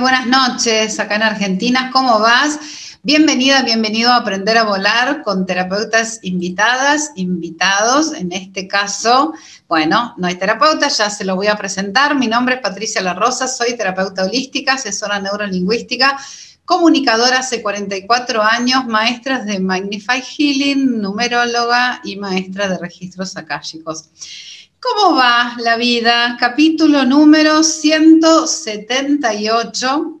buenas noches acá en Argentina. ¿Cómo vas? Bienvenida, bienvenido a Aprender a Volar con terapeutas invitadas, invitados. En este caso, bueno, no hay terapeuta, ya se lo voy a presentar. Mi nombre es Patricia La Rosa, soy terapeuta holística, asesora neurolingüística, comunicadora hace 44 años, maestra de Magnify Healing, numeróloga y maestra de registros akáshicos. ¿Cómo va la vida? Capítulo número 178.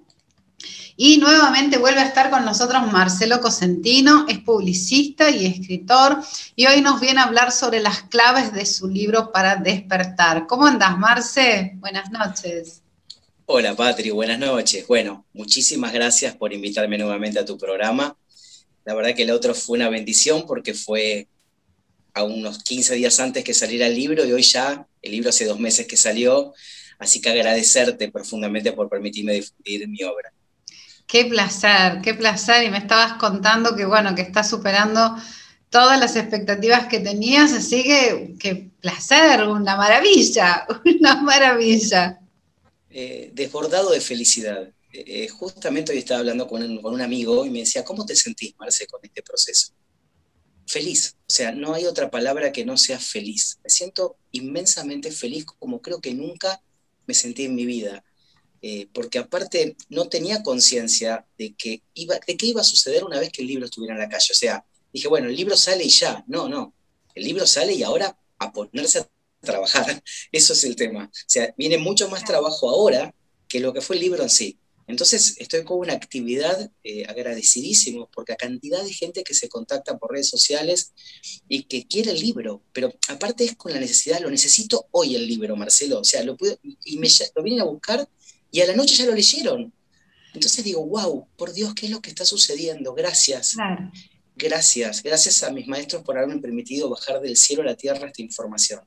Y nuevamente vuelve a estar con nosotros Marcelo Cosentino, es publicista y escritor, y hoy nos viene a hablar sobre las claves de su libro para despertar. ¿Cómo andas, Marce? Buenas noches. Hola, Patri, buenas noches. Bueno, muchísimas gracias por invitarme nuevamente a tu programa. La verdad que el otro fue una bendición porque fue a unos 15 días antes que saliera el libro y hoy ya, el libro hace dos meses que salió, así que agradecerte profundamente por permitirme difundir mi obra. Qué placer, qué placer. Y me estabas contando que, bueno, que estás superando todas las expectativas que tenías, así que qué placer, una maravilla, una maravilla. Eh, desbordado de felicidad. Eh, eh, justamente hoy estaba hablando con un, con un, amigo y me decía, ¿cómo te sentís, Marce, con este proceso? Feliz. O sea, no hay otra palabra que no sea feliz. Me siento inmensamente feliz como creo que nunca me sentí en mi vida. Eh, porque aparte no tenía conciencia de, que iba, de qué iba a suceder una vez que el libro estuviera en la calle. O sea, dije, bueno, el libro sale y ya. No, no. El libro sale y ahora a ponerse a trabajar. Eso es el tema. O sea, viene mucho más trabajo ahora que lo que fue el libro en sí. Entonces estoy con una actividad eh, agradecidísimo porque a cantidad de gente que se contacta por redes sociales y que quiere el libro, pero aparte es con la necesidad, lo necesito hoy el libro, Marcelo, o sea, lo puedo, y me, lo vienen a buscar y a la noche ya lo leyeron. Entonces digo, wow, por Dios, ¿qué es lo que está sucediendo? Gracias. Gracias, gracias a mis maestros por haberme permitido bajar del cielo a la tierra esta información.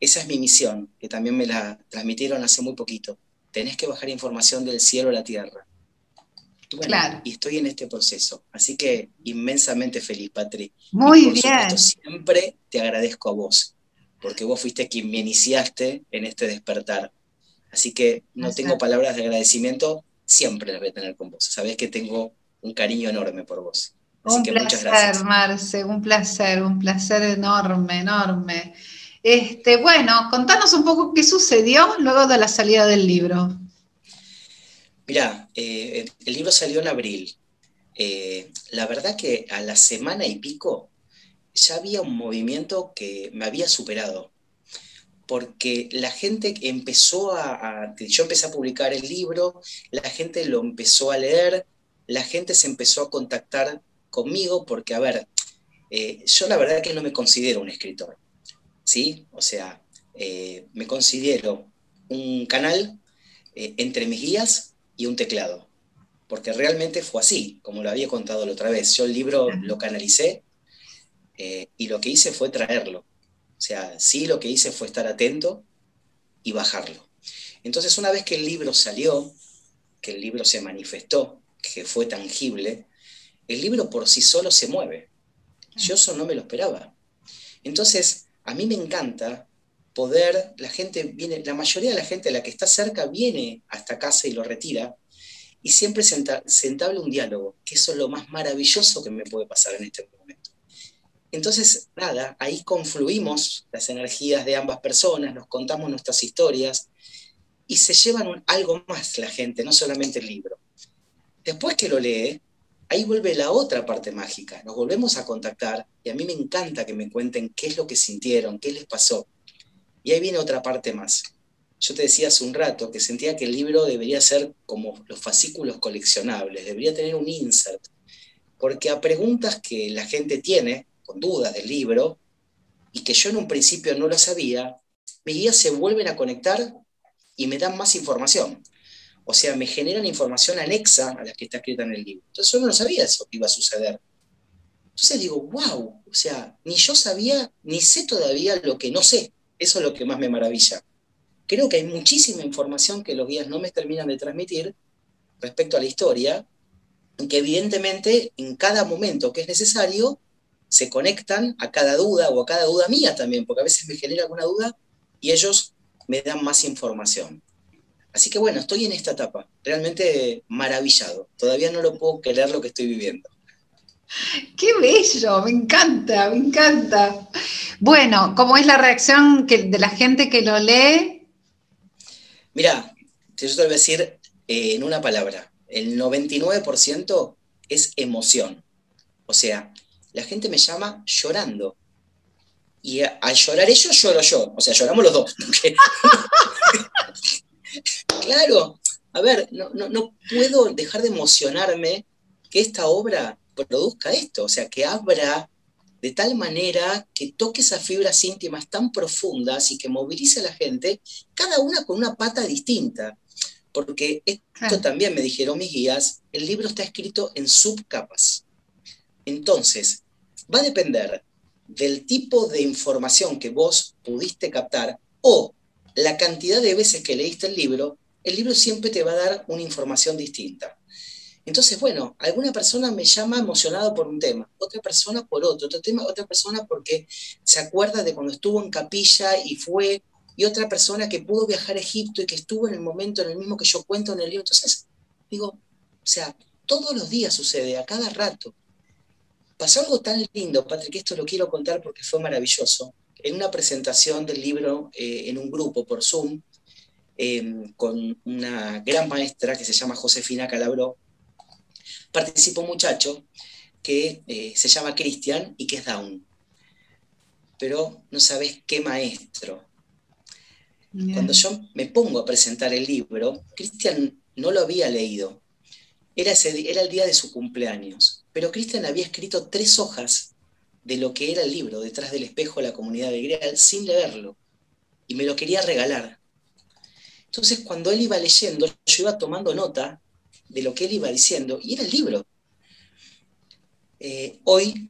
Esa es mi misión, que también me la transmitieron hace muy poquito tenés que bajar información del cielo a la tierra. claro. Y estoy en este proceso. Así que inmensamente feliz, Patri. Muy bien. siempre te agradezco a vos, porque vos fuiste quien me iniciaste en este despertar. Así que no tengo palabras de agradecimiento, siempre las voy a tener con vos. Sabés que tengo un cariño enorme por vos. Así un que placer, muchas gracias. Marce, un placer, un placer enorme, enorme. Este, bueno, contanos un poco qué sucedió luego de la salida del libro. Mirá, eh, el libro salió en abril. Eh, la verdad que a la semana y pico ya había un movimiento que me había superado, porque la gente empezó a, yo empecé a publicar el libro, la gente lo empezó a leer, la gente se empezó a contactar conmigo, porque, a ver, eh, yo la verdad que no me considero un escritor. ¿Sí? O sea, eh, me considero un canal eh, entre mis guías y un teclado, porque realmente fue así, como lo había contado la otra vez. Yo el libro lo canalicé eh, y lo que hice fue traerlo. O sea, sí lo que hice fue estar atento y bajarlo. Entonces, una vez que el libro salió, que el libro se manifestó, que fue tangible, el libro por sí solo se mueve. Yo eso no me lo esperaba. Entonces, a mí me encanta poder, la gente viene, la mayoría de la gente, la que está cerca, viene hasta casa y lo retira, y siempre se, entabla un diálogo, que eso es lo más maravilloso que me puede pasar en este momento. Entonces, nada, ahí confluimos las energías de ambas personas, nos contamos nuestras historias, y se llevan algo más la gente, no solamente el libro. Después que lo lee, ahí vuelve la otra parte mágica. Nos volvemos a contactar y a mí me encanta que me cuenten qué es lo que sintieron, qué les pasó. Y ahí viene otra parte más. Yo te decía hace un rato que sentía que el libro debería ser como los fascículos coleccionables, debería tener un insert, porque a preguntas que la gente tiene, con dudas del libro, y que yo en un principio no lo sabía, mis guías se vuelven a conectar y me dan más información. O sea, me generan información anexa a la que está escrita en el libro. Entonces yo no sabía eso que iba a suceder. Entonces digo, wow, o sea, ni yo sabía, ni sé todavía lo que no sé. Eso es lo que más me maravilla. Creo que hay muchísima información que los guías no me terminan de transmitir respecto a la historia, que evidentemente en cada momento que es necesario se conectan a cada duda o a cada duda mía también, porque a veces me genera alguna duda y ellos me dan más información. Así que bueno, estoy en esta etapa, realmente maravillado. Todavía no lo puedo creer lo que estoy viviendo. Qué bello, me encanta, me encanta. Bueno, ¿cómo es la reacción de la gente que lo lee? Mira, yo te voy a decir eh, en una palabra, el 99% es emoción. O sea, la gente me llama llorando. Y al llorar ellos, lloro yo. O sea, lloramos los dos. claro, a ver, no, no puedo dejar de emocionarme que esta obra produzca esto, o sea, que abra de tal manera que toque esas fibras íntimas tan profundas y que movilice a la gente, cada una con una pata distinta. Porque esto también me dijeron mis guías, el libro está escrito en subcapas. Entonces, va a depender del tipo de información que vos pudiste captar o la cantidad de veces que leíste el libro, el libro siempre te va a dar una información distinta. Entonces, bueno, alguna persona me llama emocionado por un tema, otra persona por otro, otro tema, otra persona porque se acuerda de cuando estuvo en capilla y fue, y otra persona que pudo viajar a Egipto y que estuvo en el momento en el mismo que yo cuento en el libro. Entonces, digo, o sea, todos los días sucede, a cada rato. Pasó algo tan lindo, Patrick, esto lo quiero contar porque fue maravilloso. En una presentación del libro eh, en un grupo por Zoom, eh, con una gran maestra que se llama Josefina Calabró, participa un muchacho que eh, se llama Cristian y que es Down. Pero no sabes qué maestro. Cuando yo me pongo a presentar el libro, Cristian no lo había leído. Era, ese, era el día de su cumpleaños. Pero Cristian había escrito tres hojas de lo que era el libro, detrás del espejo la comunidad de Grial, sin leerlo. Y me lo quería regalar. Entonces, cuando él iba leyendo, yo iba tomando nota de lo que él iba diciendo, y era el libro. Eh, hoy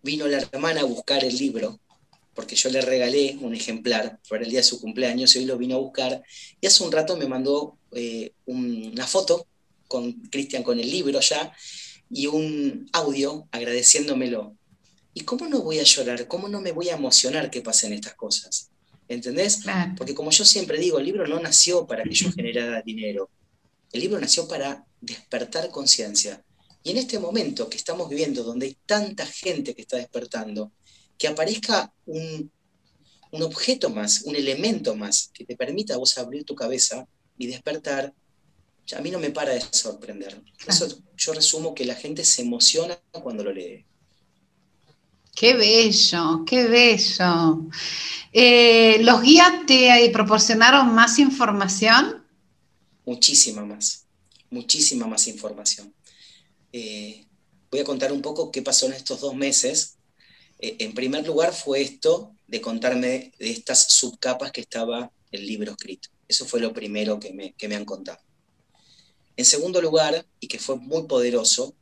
vino la hermana a buscar el libro, porque yo le regalé un ejemplar para el día de su cumpleaños, y hoy lo vino a buscar, y hace un rato me mandó eh, una foto con Cristian con el libro ya, y un audio agradeciéndomelo. ¿Y cómo no voy a llorar? ¿Cómo no me voy a emocionar que pasen estas cosas? ¿Entendés? Porque como yo siempre digo, el libro no nació para que yo generara dinero. El libro nació para despertar conciencia. Y en este momento que estamos viviendo, donde hay tanta gente que está despertando, que aparezca un, objeto más, un elemento más, que te permita a vos abrir tu cabeza y despertar, a mí no me para de sorprender. Eso yo resumo que la gente se emociona cuando lo lee. Qué bello, qué bello. Eh, ¿Los guías te proporcionaron más información? muchísima más, muchísima más información. Eh, voy a contar un poco qué pasó en estos dos meses. Eh, en primer lugar fue esto de contarme de estas subcapas que estaba el libro escrito. Eso fue lo primero que me, que me han contado. En segundo lugar, y que fue muy poderoso,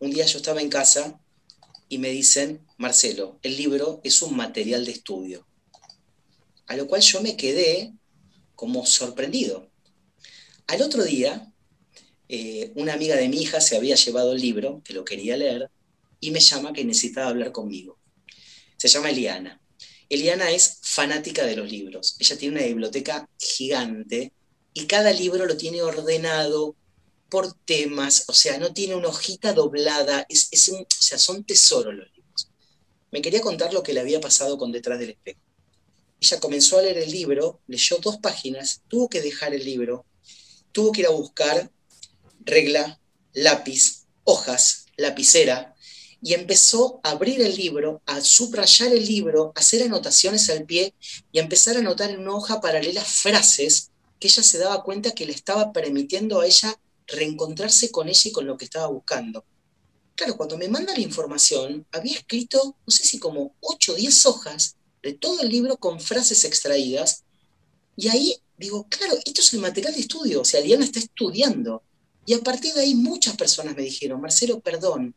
un día yo estaba en casa y me dicen, Marcelo, el libro es un material de estudio. A lo cual yo me quedé como sorprendido. Al otro día, eh, una amiga de mi hija se había llevado el libro, que lo quería leer, y me llama que necesitaba hablar conmigo. Se llama Eliana. Eliana es fanática de los libros. Ella tiene una biblioteca gigante y cada libro lo tiene ordenado por temas, o sea, no tiene una hojita doblada, es, o sea, son tesoros los libros. Me quería contar lo que le había pasado con Detrás del Espejo. Ella comenzó a leer el libro, leyó dos páginas, tuvo que dejar el libro, tuvo que ir a buscar regla, lápiz, hojas, lapicera, y empezó a abrir el libro, a subrayar el libro, a hacer anotaciones al pie y a empezar a anotar en una hoja paralela frases que ella se daba cuenta que le estaba permitiendo a ella reencontrarse con ella y con lo que estaba buscando. Claro, cuando me manda la información, había escrito, no sé si como 8 o 10 hojas de todo el libro con frases extraídas, y ahí digo, claro, esto es el material de estudio, o sea, Liana está estudiando. Y a partir de ahí muchas personas me dijeron, Marcelo, perdón,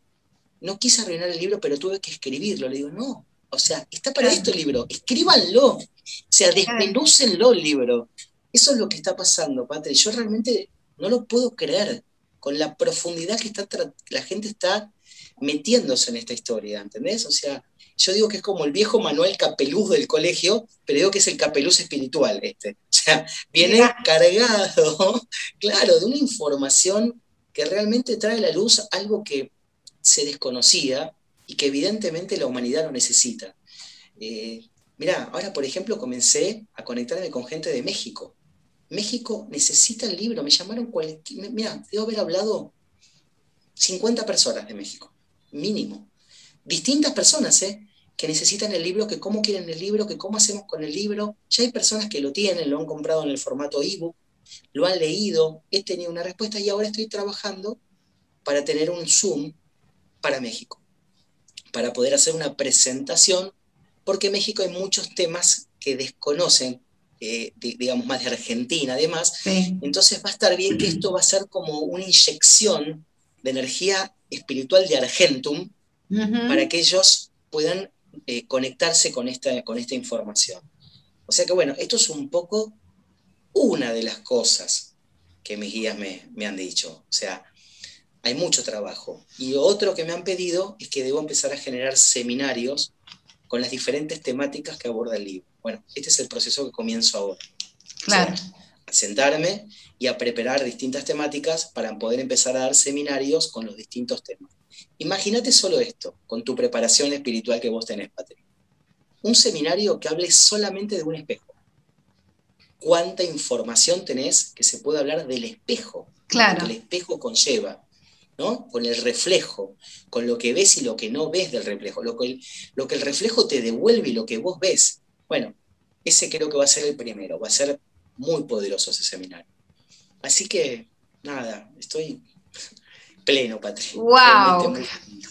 no quise arruinar el libro, pero tuve que escribirlo. Le digo, no, o sea, está para esto el libro, escríbanlo, o sea, desmenúcenlo el libro. Eso es lo que está pasando, Patri. Yo realmente no lo puedo creer con la profundidad que está la gente está metiéndose en esta historia, ¿entendés? O sea, yo digo que es como el viejo Manuel Capeluz del colegio, pero digo que es el Capeluz espiritual este. O sea, viene cargado, claro, de una información que realmente trae a la luz algo que se desconocía y que evidentemente la humanidad lo necesita. Eh, mirá, ahora por ejemplo comencé a conectarme con gente de México. México necesita el libro, me llamaron, mira, debo haber hablado 50 personas de México, mínimo. Distintas personas, ¿eh? Que necesitan el libro, que cómo quieren el libro, que cómo hacemos con el libro. Ya hay personas que lo tienen, lo han comprado en el formato ebook, lo han leído, he tenido una respuesta y ahora estoy trabajando para tener un Zoom para México, para poder hacer una presentación, porque en México hay muchos temas que desconocen, eh, digamos, más de Argentina además. Entonces va a estar bien que esto va a ser como una inyección de energía espiritual de Argentum para que ellos puedan eh, conectarse con esta, con esta información. O sea que bueno, esto es un poco una de las cosas que mis guías me, me han dicho. O sea, hay mucho trabajo. Y otro que me han pedido es que debo empezar a generar seminarios con las diferentes temáticas que aborda el libro. Bueno, este es el proceso que comienzo ahora. Claro. a sentarme y a preparar distintas temáticas para poder empezar a dar seminarios con los distintos temas. Imagínate solo esto, con tu preparación espiritual que vos tenés, Patrick. Un seminario que hable solamente de un espejo. ¿Cuánta información tenés que se puede hablar del espejo? Claro. Que el espejo conlleva, ¿no? Con el reflejo, con lo que ves y lo que no ves del reflejo, lo que lo que el reflejo te devuelve y lo que vos ves. Bueno, ese creo que va a ser el primero, va a ser muy poderoso ese seminario. Así que, nada, estoy pleno, Patricia. ¡Wow!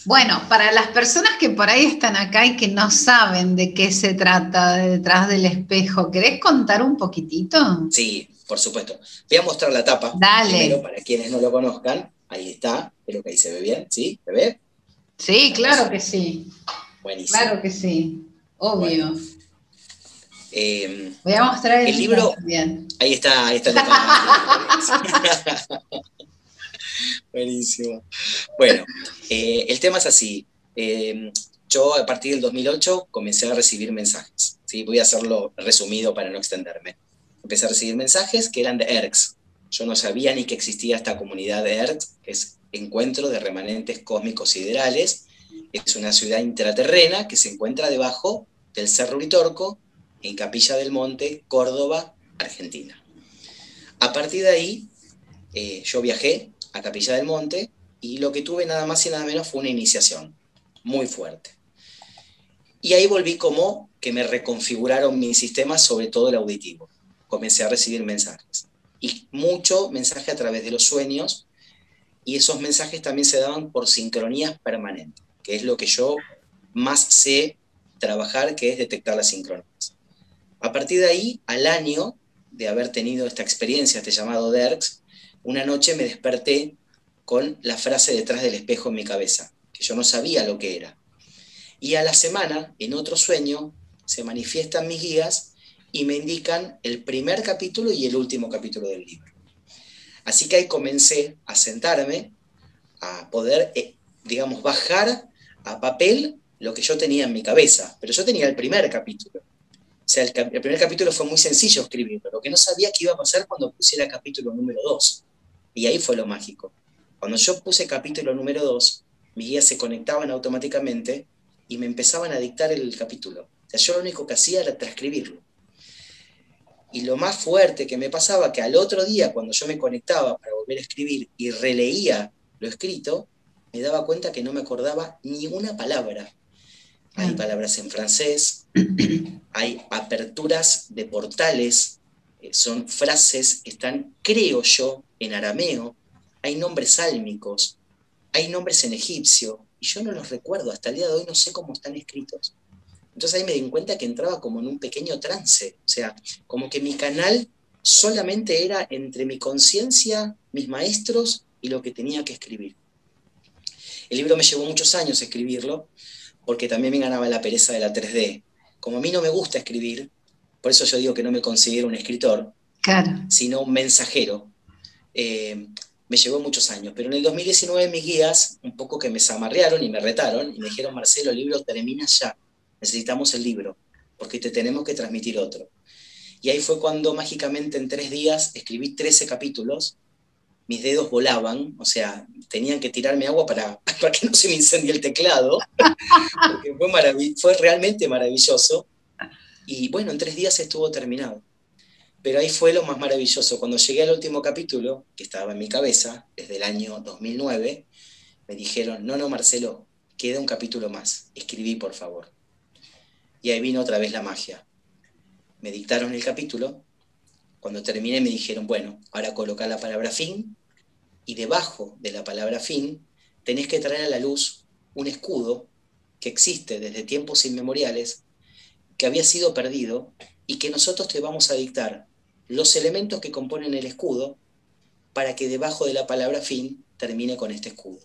Bueno, para las personas que por ahí están acá y que no saben de qué se trata detrás del espejo, ¿querés contar un poquitito? Sí, por supuesto. Voy a mostrar la tapa. Dale. para quienes no lo conozcan, ahí está. Espero que ahí se ve bien. ¿Sí? ¿Se ve? Sí, claro que sí. Buenísimo. Claro que sí. Obvio. Eh, Voy a mostrar el, libro. Ahí está, ahí está el Buenísimo. Bueno, eh, el tema es así. Eh, yo a partir del 2008 comencé a recibir mensajes. ¿sí? Voy a hacerlo resumido para no extenderme. Empecé a recibir mensajes que eran de ERX. Yo no sabía ni que existía esta comunidad de ERX, que es Encuentro de Remanentes Cósmicos Siderales. Es una ciudad intraterrena que se encuentra debajo del Cerro Uritorco, en Capilla del Monte, Córdoba, Argentina. A partir de ahí, eh, yo viajé a Capilla del Monte y lo que tuve nada más y nada menos fue una iniciación muy fuerte. Y ahí volví como que me reconfiguraron mi sistema, sobre todo el auditivo. Comencé a recibir mensajes. Y mucho mensaje a través de los sueños. Y esos mensajes también se daban por sincronías permanentes, que es lo que yo más sé trabajar, que es detectar las sincronías. A partir de ahí, al año de haber tenido esta experiencia, este llamado DERX, una noche me desperté con la frase detrás del espejo en mi cabeza, que yo no sabía lo que era. Y a la semana, en otro sueño, se manifiestan mis guías y me indican el primer capítulo y el último capítulo del libro. Así que ahí comencé a sentarme, a poder, eh, digamos, bajar a papel lo que yo tenía en mi cabeza, pero yo tenía el primer capítulo. O sea, el, primer capítulo fue muy sencillo escribirlo. Lo que no sabía que iba a pasar cuando pusiera capítulo número 2. Y ahí fue lo mágico. Cuando yo puse capítulo número 2, mis guías se conectaban automáticamente y me empezaban a dictar el capítulo. O sea, yo lo único que hacía era transcribirlo. Y lo más fuerte que me pasaba, que al otro día, cuando yo me conectaba para volver a escribir y releía lo escrito, me daba cuenta que no me acordaba ni una palabra. Hay palabras en francés, hay aperturas de portales, eh, son frases que están, creo yo, en arameo, hay nombres sálmicos, hay nombres en egipcio, y yo no los recuerdo, hasta el día de hoy no sé cómo están escritos. Entonces ahí me di cuenta que entraba como en un pequeño trance, o sea, como que mi canal solamente era entre mi conciencia, mis maestros y lo que tenía que escribir. El libro me llevó muchos años escribirlo, porque también me ganaba la pereza de la 3D. Como a mí no me gusta escribir, por eso yo digo que no me considero un escritor, sino un mensajero. Eh, me llevó muchos años, pero en el 2019 mis guías, un poco que me zamarrearon y me retaron, y me dijeron, Marcelo, el libro termina ya. necesitamos el libro, porque te tenemos que transmitir otro. Y ahí fue cuando mágicamente en tres días escribí 13 capítulos, mis dedos volaban, o sea, tenían que tirarme agua para, para que no se me incendie el teclado, fue, fue realmente maravilloso. Y bueno, en tres días estuvo terminado. Pero ahí fue lo más maravilloso. Cuando llegué al último capítulo, que estaba en mi cabeza, desde el año 2009, me dijeron, no, no, Marcelo, queda un capítulo más, escribí por favor. Y ahí vino otra vez la magia. Me dictaron el capítulo, cuando terminé me dijeron, bueno, ahora coloca la palabra fin, y debajo de la palabra fin tenés que traer a la luz un escudo que existe desde tiempos inmemoriales, que había sido perdido y que nosotros te vamos a dictar los elementos que componen el escudo para que debajo de la palabra fin termine con este escudo.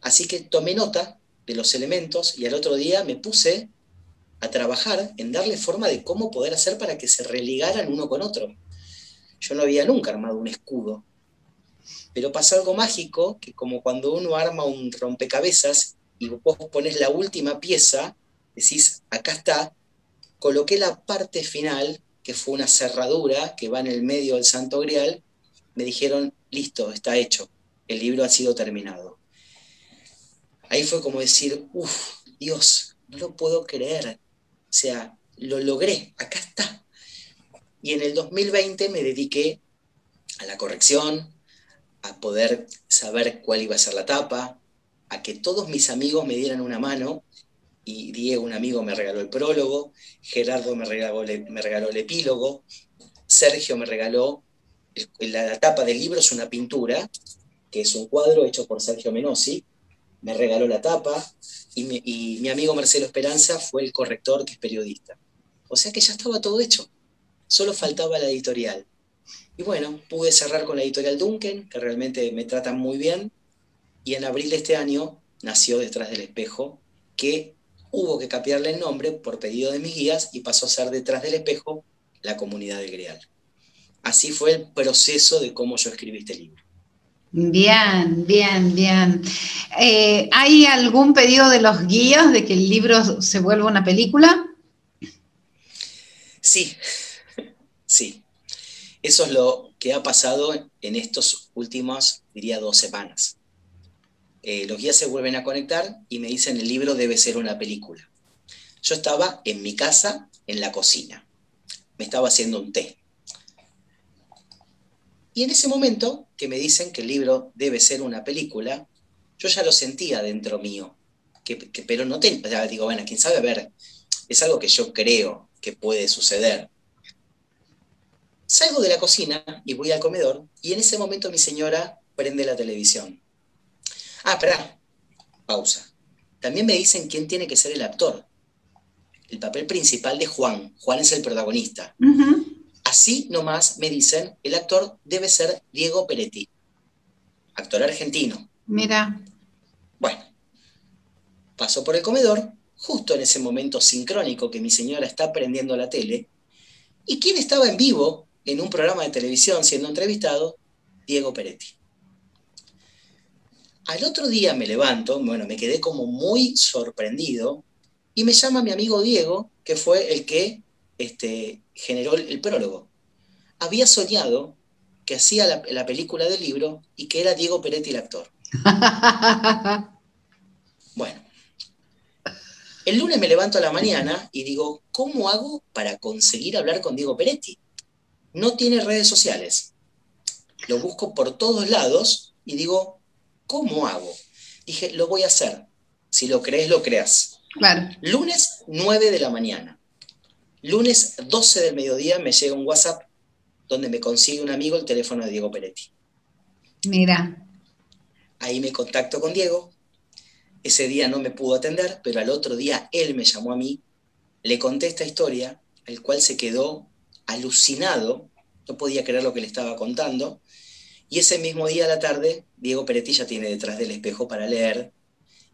Así que tomé nota de los elementos y al otro día me puse a trabajar en darle forma de cómo poder hacer para que se religaran uno con otro. Yo no había nunca armado un escudo, pero pasó algo mágico, que como cuando uno arma un rompecabezas y vos pones la última pieza, decís, acá está, coloqué la parte final que fue una cerradura que va en el medio del Santo Grial, me dijeron, listo, está hecho, el libro ha sido terminado. Ahí fue como decir, uff, Dios, no lo puedo creer. O sea, lo logré, acá está. Y en el 2020 me dediqué a la corrección, a poder saber cuál iba a ser la tapa, a que todos mis amigos me dieran una mano y Diego, un amigo, me regaló el prólogo, Gerardo me regaló, me regaló el epílogo, Sergio me regaló, la, tapa del libro es una pintura, que es un cuadro hecho por Sergio Menosi, me regaló la tapa, y mi, amigo Marcelo Esperanza fue el corrector, que es periodista. O sea que ya estaba todo hecho, solo faltaba la editorial. Y bueno, pude cerrar con la editorial Duncan, que realmente me tratan muy bien, y en abril de este año nació Detrás del Espejo, que hubo que cambiarle el nombre por pedido de mis guías y pasó a ser detrás del espejo la comunidad del Grial. Así fue el proceso de cómo yo escribí este libro. Bien, bien, bien. Eh, ¿Hay algún pedido de los guías de que el libro se vuelva una película? Sí, sí. Eso es lo que ha pasado en estos últimos, diría, dos semanas. Eh, los guías se vuelven a conectar y me dicen el libro debe ser una película. Yo estaba en mi casa, en la cocina. Me estaba haciendo un té. Y en ese momento que me dicen que el libro debe ser una película, yo ya lo sentía dentro mío. Que, pero no tengo, digo, bueno, quién sabe, a ver, es algo que yo creo que puede suceder. Salgo de la cocina y voy al comedor y en ese momento mi señora prende la televisión. Ah, espera, pausa. También me dicen quién tiene que ser el actor. El papel principal de Juan. Juan es el protagonista. Así nomás me dicen, el actor debe ser Diego Peretti, actor argentino. Mira. Bueno, paso por el comedor, justo en ese momento sincrónico que mi señora está prendiendo la tele, y quién estaba en vivo en un programa de televisión siendo entrevistado, Diego Peretti. Al otro día me levanto, bueno, me quedé como muy sorprendido y me llama mi amigo Diego, que fue el que este, generó el, prólogo. Había soñado que hacía la, la, película del libro y que era Diego Peretti el actor. bueno, el lunes me levanto a la mañana y digo, ¿cómo hago para conseguir hablar con Diego Peretti? No tiene redes sociales. Lo busco por todos lados y digo, ¿Cómo hago? Dije, lo voy a hacer. Si lo crees, lo creas. Claro. Lunes 9 de la mañana. Lunes 12 del mediodía me llega un WhatsApp donde me consigue un amigo el teléfono de Diego Peretti. Mira. Ahí me contacto con Diego. Ese día no me pudo atender, pero al otro día él me llamó a mí, le conté esta historia, el cual se quedó alucinado, no podía creer lo que le estaba contando, y ese mismo día a la tarde, Diego Peretti ya tiene detrás del espejo para leer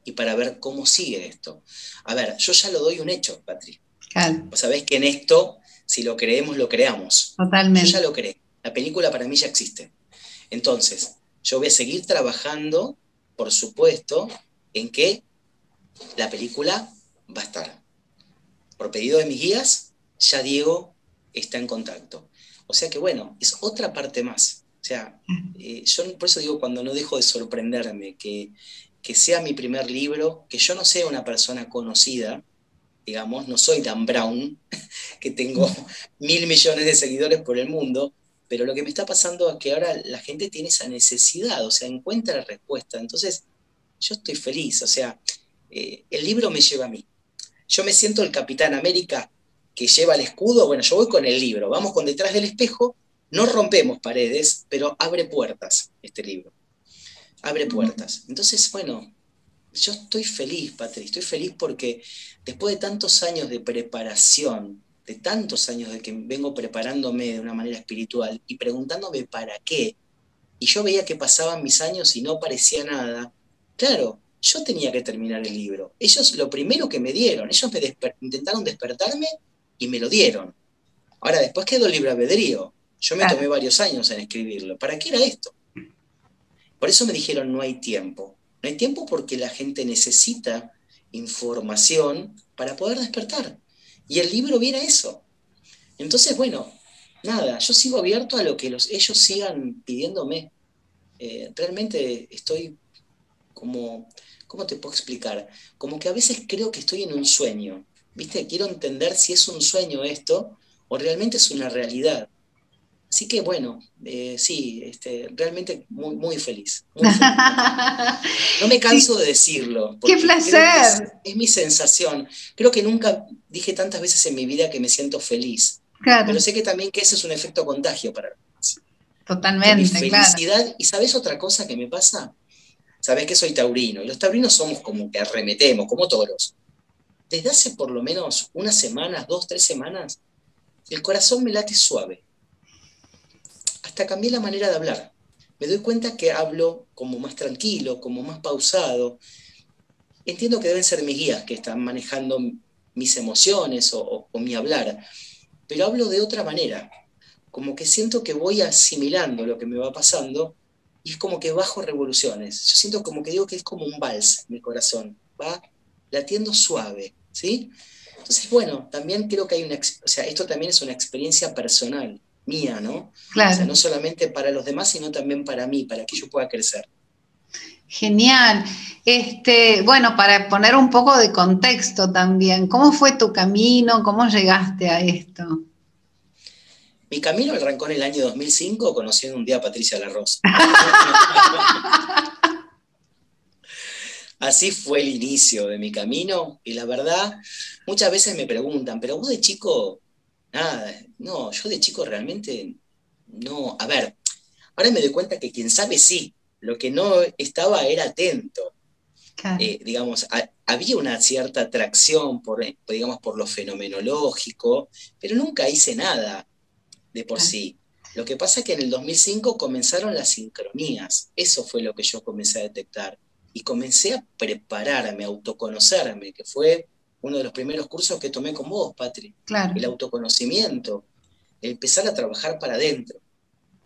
y para ver cómo sigue esto. A ver, yo ya lo doy un hecho, Patri. Claro. Vos sabés que en esto, si lo creemos, lo creamos. Totalmente. Yo ya lo creé. La película para mí ya existe. Entonces, yo voy a seguir trabajando, por supuesto, en que la película va a estar. por pedido de mis guías, ya Diego está en contacto. O sea que bueno, es otra parte más. O sea, eh, yo por eso digo, cuando no dejo de sorprenderme, que, que sea mi primer libro, que yo no sea una persona conocida, digamos, no soy Dan Brown, que tengo mil millones de seguidores por el mundo, pero lo que me está pasando es que ahora la gente tiene esa necesidad, o sea, encuentra la respuesta. Entonces, yo estoy feliz, o sea, eh, el libro me lleva a mí. Yo me siento el Capitán América que lleva el escudo, bueno, yo voy con el libro, vamos con detrás del espejo, no rompemos paredes, pero abre puertas este libro. Abre puertas. Entonces, bueno, yo estoy feliz, Patri, estoy feliz porque después de tantos años de preparación, de tantos años de que vengo preparándome de una manera espiritual y preguntándome para qué, y yo veía que pasaban mis años y no parecía nada, claro, yo tenía que terminar el libro. Ellos lo primero que me dieron, ellos me intentaron despertarme y me lo dieron. Ahora, después quedó el libro albedrío. Yo me tomé varios años en escribirlo. ¿Para qué era esto? Por eso me dijeron no hay tiempo. No hay tiempo porque la gente necesita información para poder despertar. Y el libro viene a eso. Entonces, bueno, nada, yo sigo abierto a lo que los, ellos sigan pidiéndome. Eh, realmente estoy como, ¿cómo te puedo explicar? Como que a veces creo que estoy en un sueño. ¿Viste? Quiero entender si es un sueño esto o realmente es una realidad. Así que bueno, eh, sí, este, realmente muy, muy feliz, No me canso de decirlo. ¡Qué placer! Es, mi sensación. Creo que nunca dije tantas veces en mi vida que me siento feliz. Pero sé que también que ese es un efecto contagio para Totalmente. Mi felicidad. ¿Y sabes otra cosa que me pasa? Sabes que soy taurino. Y los taurinos somos como que arremetemos, como toros. Desde hace por lo menos unas semanas, dos, tres semanas, el corazón me late suave hasta cambié la manera de hablar. Me doy cuenta que hablo como más tranquilo, como más pausado. Entiendo que deben ser mis guías que están manejando mis emociones o, mi hablar, pero hablo de otra manera. Como que siento que voy asimilando lo que me va pasando y es como que bajo revoluciones. Yo siento como que digo que es como un vals mi corazón, va latiendo suave, ¿sí? Entonces, bueno, también creo que hay una, o sea, esto también es una experiencia personal mía, ¿no? Claro. O sea, no solamente para los demás, sino también para mí, para que yo pueda crecer. Genial. Este, bueno, para poner un poco de contexto también, ¿cómo fue tu camino? ¿Cómo llegaste a esto? Mi camino arrancó en el año 2005 conociendo un día a Patricia Larrosa. Así fue el inicio de mi camino y la verdad, muchas veces me preguntan, pero vos de chico Nada, no, yo de chico realmente no. A ver, ahora me doy cuenta que quien sabe sí, lo que no estaba era atento. Eh, digamos, había una cierta atracción por, digamos, por lo fenomenológico, pero nunca hice nada de por sí. Lo que pasa es que en el 2005 comenzaron las sincronías, eso fue lo que yo comencé a detectar. Y comencé a prepararme, a autoconocerme, que fue uno de los primeros cursos que tomé con vos, Patri. Claro. El autoconocimiento, el empezar a trabajar para adentro.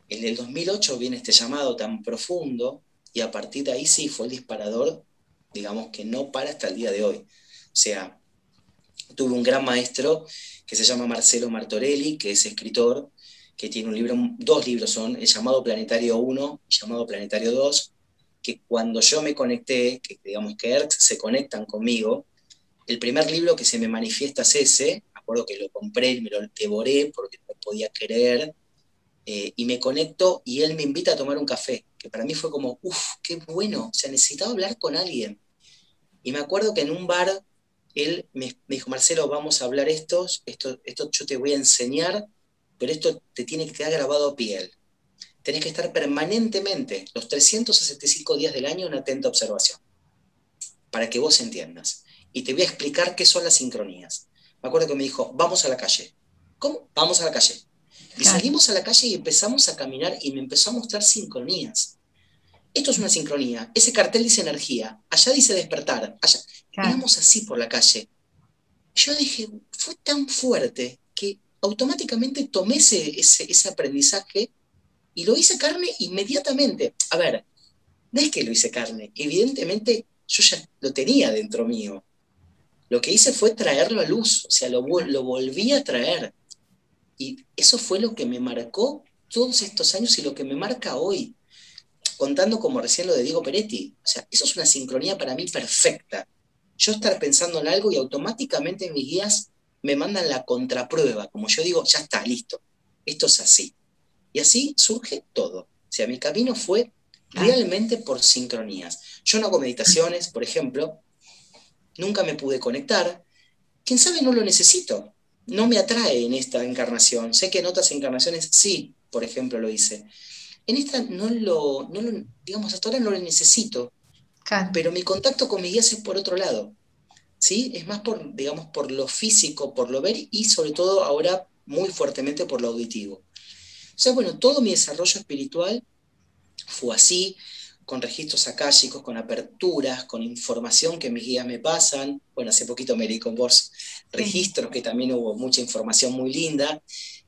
En el 2008 viene este llamado tan profundo y a partir de ahí sí fue el disparador, digamos que no para hasta el día de hoy. O sea, tuve un gran maestro que se llama Marcelo Martorelli, que es escritor, que tiene un libro, dos libros son, el llamado Planetario 1 y llamado Planetario 2, que cuando yo me conecté, que digamos que ERC se conectan conmigo, el primer libro que se me manifiesta es ese, me acuerdo que lo compré y me lo devoré porque no podía creer, eh, y me conecto y él me invita a tomar un café, que para mí fue como, uff, qué bueno, o sea, necesitaba hablar con alguien. Y me acuerdo que en un bar él me, dijo, Marcelo, vamos a hablar esto, esto, esto yo te voy a enseñar, pero esto te tiene que quedar grabado a piel. Tenés que estar permanentemente, los 365 días del año, en atenta observación, para que vos entiendas y te voy a explicar qué son las sincronías. Me acuerdo que me dijo, vamos a la calle. ¿Cómo? Vamos a la calle. Y salimos a la calle y empezamos a caminar y me empezó a mostrar sincronías. Esto es una sincronía. Ese cartel dice energía. Allá dice despertar. Allá. Íbamos así por la calle. Yo dije, fue tan fuerte que automáticamente tomé ese, ese, ese aprendizaje y lo hice carne inmediatamente. A ver, no es que lo hice carne. Evidentemente yo ya lo tenía dentro mío lo que hice fue traerlo a luz, o sea, lo, lo volví a traer. Y eso fue lo que me marcó todos estos años y lo que me marca hoy, contando como recién lo de Diego Peretti. O sea, eso es una sincronía para mí perfecta. Yo estar pensando en algo y automáticamente mis guías me mandan la contraprueba, como yo digo, ya está, listo, esto es así. Y así surge todo. O sea, mi camino fue realmente por sincronías. Yo no hago meditaciones, por ejemplo, nunca me pude conectar. Quién sabe, no lo necesito. No me atrae en esta encarnación. Sé que en otras encarnaciones sí, por ejemplo, lo hice. En esta no lo, no lo digamos, hasta ahora no lo necesito. Pero mi contacto con mi guía es por otro lado. ¿Sí? Es más por, digamos, por lo físico, por lo ver y sobre todo ahora muy fuertemente por lo auditivo. O sea, bueno, todo mi desarrollo espiritual fue así, con registros akáshicos, con aperturas, con información que mis guías me pasan. Bueno, hace poquito me di con vos registros, que también hubo mucha información muy linda.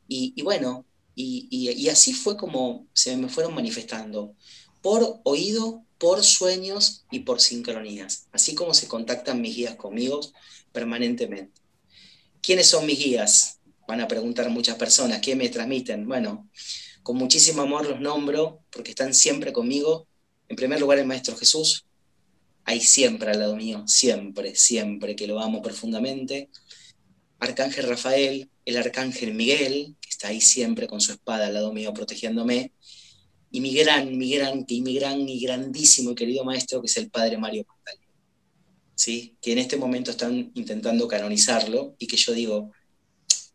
Y, bueno, y, así fue como se me fueron manifestando, por oído, por sueños y por sincronías, así como se contactan mis guías conmigo permanentemente. ¿Quiénes son mis guías? Van a preguntar muchas personas, ¿qué me transmiten? Bueno, con muchísimo amor los nombro porque están siempre conmigo. En primer lugar, el Maestro Jesús, ahí siempre al lado mío, siempre, siempre, que lo amo profundamente. Arcángel Rafael, el Arcángel Miguel, que está ahí siempre con su espada al lado mío protegiéndome. Y mi gran, mi gran, y mi gran y grandísimo y querido maestro, que es el Padre Mario Pantaleo. ¿Sí? Que en este momento están intentando canonizarlo y que yo digo,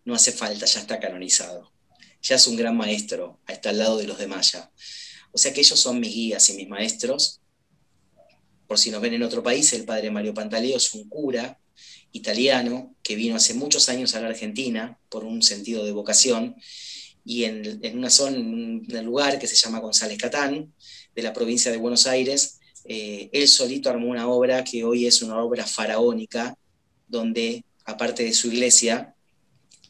no hace falta, ya está canonizado ya es un gran maestro, está al lado de los demás ya. O sea que ellos son mis guías y mis maestros. Por si nos ven en otro país, el padre Mario Pantaleo es un cura italiano que vino hace muchos años a la Argentina por un sentido de vocación y en, una zona, en un lugar que se llama González Catán, de la provincia de Buenos Aires, eh, él solito armó una obra que hoy es una obra faraónica, donde, aparte de su iglesia,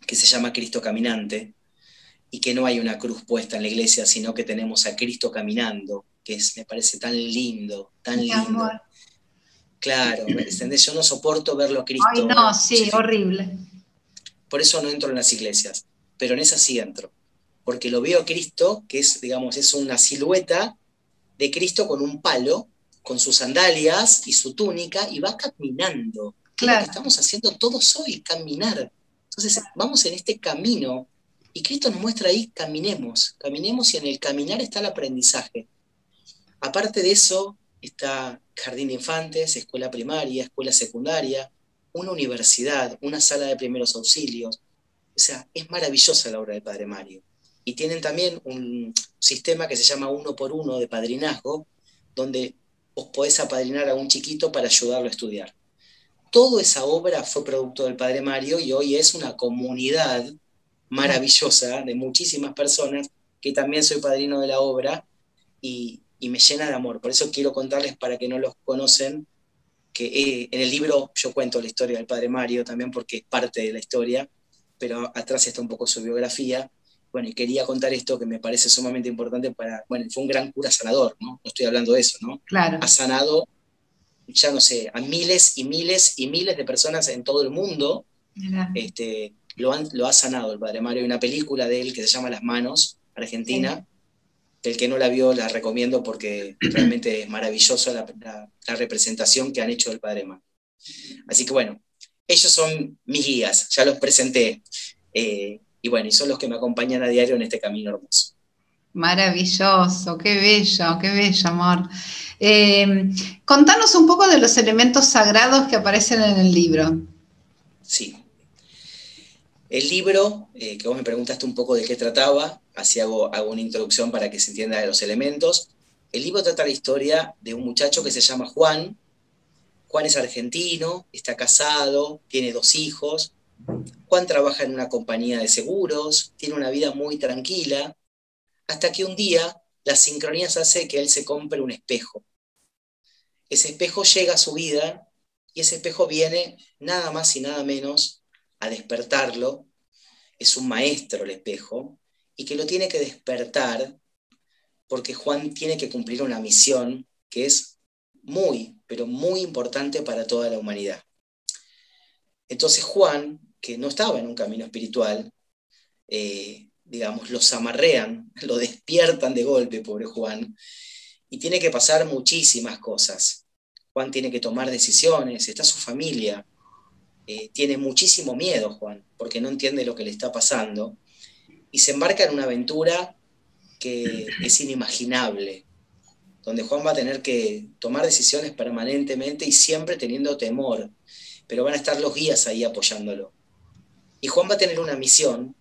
que se llama Cristo Caminante, y que no hay una cruz puesta en la iglesia, sino que tenemos a Cristo caminando, que es, me parece tan lindo, tan lindo. Claro, ¿entendés? Yo no soporto verlo a Cristo. Ay, no, sí, horrible. Por eso no entro en las iglesias, pero en esas sí entro, porque lo veo a Cristo, que es, digamos, es una silueta de Cristo con un palo, con sus sandalias y su túnica, y va caminando. Claro. Lo que estamos haciendo todos hoy, caminar. Entonces, vamos en este camino y Cristo nos muestra ahí, caminemos, caminemos y en el caminar está el aprendizaje. Aparte de eso, está jardín de infantes, escuela primaria, escuela secundaria, una universidad, una sala de primeros auxilios. O sea, es maravillosa la obra del Padre Mario. Y tienen también un sistema que se llama uno por uno de padrinazgo, donde os podés apadrinar a un chiquito para ayudarlo a estudiar. Toda esa obra fue producto del Padre Mario y hoy es una comunidad maravillosa de muchísimas personas, que también soy padrino de la obra y, me llena de amor. Por eso quiero contarles para que no los conocen, que eh, en el libro yo cuento la historia del padre Mario también porque es parte de la historia, pero atrás está un poco su biografía. Bueno, y quería contar esto que me parece sumamente importante para, bueno, fue un gran cura sanador, ¿no? No estoy hablando de eso, ¿no? Claro. Ha sanado, ya no sé, a miles y miles y miles de personas en todo el mundo. Este, lo, ha sanado el Padre Mario. Hay una película de él que se llama Las Manos, Argentina. El que no la vio la recomiendo porque realmente es maravillosa la, representación que han hecho del Padre Mario. Así que bueno, ellos son mis guías, ya los presenté. Eh, y bueno, y son los que me acompañan a diario en este camino hermoso. Maravilloso, qué bello, qué bello, amor. Eh, contanos un poco de los elementos sagrados que aparecen en el libro. Sí, el libro, eh, que vos me preguntaste un poco de qué trataba, así hago, hago una introducción para que se entienda de los elementos. El libro trata la historia de un muchacho que se llama Juan. Juan es argentino, está casado, tiene dos hijos. Juan trabaja en una compañía de seguros, tiene una vida muy tranquila, hasta que un día las sincronías hace que él se compre un espejo. Ese espejo llega a su vida y ese espejo viene nada más y nada menos a despertarlo, es un maestro el espejo, y que lo tiene que despertar porque Juan tiene que cumplir una misión que es muy, pero muy importante para toda la humanidad. Entonces Juan, que no estaba en un camino espiritual, eh, digamos, los amarrean, lo despiertan de golpe, pobre Juan, y tiene que pasar muchísimas cosas. Juan tiene que tomar decisiones, está su familia, eh, tiene muchísimo miedo Juan, porque no entiende lo que le está pasando, y se embarca en una aventura que es inimaginable, donde Juan va a tener que tomar decisiones permanentemente y siempre teniendo temor, pero van a estar los guías ahí apoyándolo. Y Juan va a tener una misión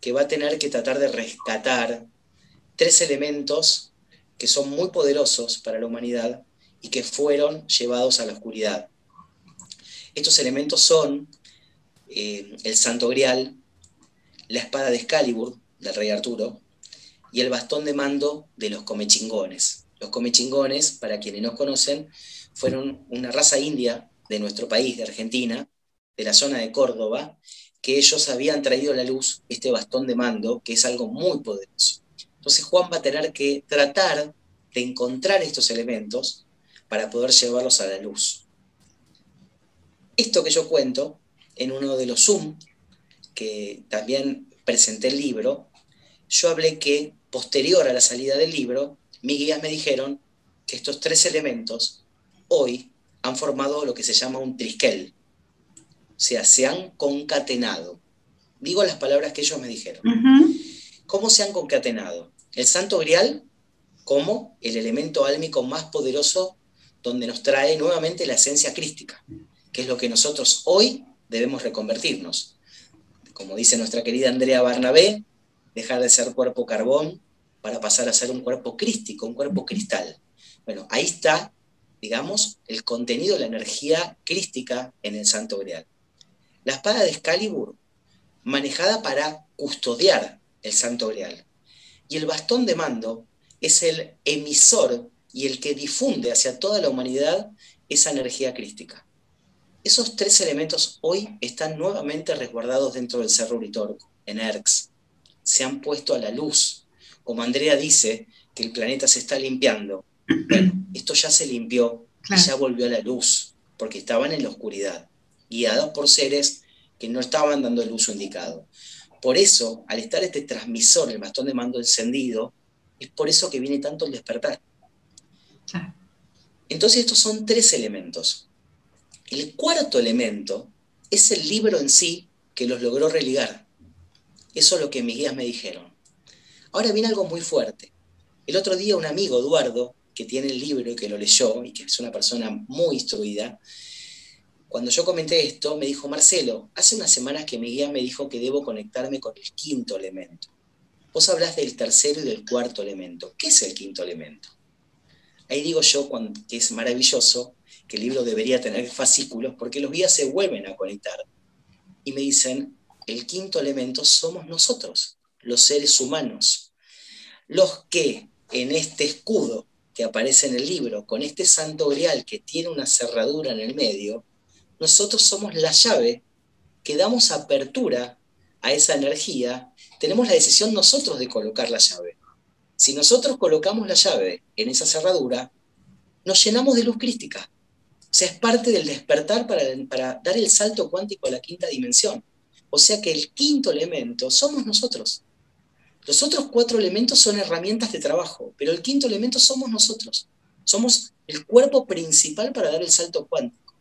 que va a tener que tratar de rescatar tres elementos que son muy poderosos para la humanidad y que fueron llevados a la oscuridad. Estos elementos son eh, el Santo Grial, la espada de Excalibur, del rey Arturo, y el bastón de mando de los comechingones. Los comechingones, para quienes no conocen, fueron una raza india de nuestro país, de Argentina, de la zona de Córdoba, que ellos habían traído a la luz este bastón de mando, que es algo muy poderoso. Entonces Juan va a tener que tratar de encontrar estos elementos para poder llevarlos a la luz. Esto que yo cuento en uno de los Zoom, que también presenté el libro, yo hablé que posterior a la salida del libro, mis guías me dijeron que estos tres elementos hoy han formado lo que se llama un trisquel, o sea, se han concatenado. Digo las palabras que ellos me dijeron. ¿Cómo se han concatenado? El Santo Grial como el elemento álmico más poderoso donde nos trae nuevamente la esencia crística, que es lo que nosotros hoy debemos reconvertirnos. Como dice nuestra querida Andrea Barnabé, dejar de ser cuerpo carbón para pasar a ser un cuerpo crístico, un cuerpo cristal. Bueno, ahí está, digamos, el contenido, la energía crística en el Santo Grial. La espada de Excalibur, manejada para custodiar el Santo Grial. Y el bastón de mando es el emisor y el que difunde hacia toda la humanidad esa energía crística. Esos tres elementos hoy están nuevamente resguardados dentro del Cerro Uritorco, en ERX. Se han puesto a la luz. Como Andrea dice, que el planeta se está limpiando. Bueno, esto ya se limpió y ya volvió a la luz, porque estaban en la oscuridad guiados por seres que no estaban dando el uso indicado. Por eso, al estar este transmisor, el bastón de mando encendido, es por eso que viene tanto el despertar. Entonces estos son tres elementos. El cuarto elemento es el libro en sí que los logró religar. Eso es lo que mis guías me dijeron. Ahora viene algo muy fuerte. El otro día un amigo, Eduardo, que tiene el libro y que lo leyó y que es una persona muy instruida, cuando yo comenté esto, me dijo, Marcelo, hace unas semanas que mi guía me dijo que debo conectarme con el quinto elemento. Vos hablas del tercero y del cuarto elemento. ¿Qué es el quinto elemento? Ahí digo yo que es maravilloso, que el libro debería tener fascículos, porque los guías se vuelven a conectar. Y me dicen, el quinto elemento somos nosotros, los seres humanos, los que en este escudo que aparece en el libro, con este santo grial que tiene una cerradura en el medio, nosotros somos la llave que damos apertura a esa energía, tenemos la decisión nosotros de colocar la llave. Si nosotros colocamos la llave en esa cerradura, nos llenamos de luz crística. Sea, es parte del despertar para, dar el salto cuántico a la quinta dimensión. O sea que el quinto elemento somos nosotros. Los otros cuatro elementos son herramientas de trabajo, pero el quinto elemento somos nosotros. Somos el cuerpo principal para dar el salto cuántico.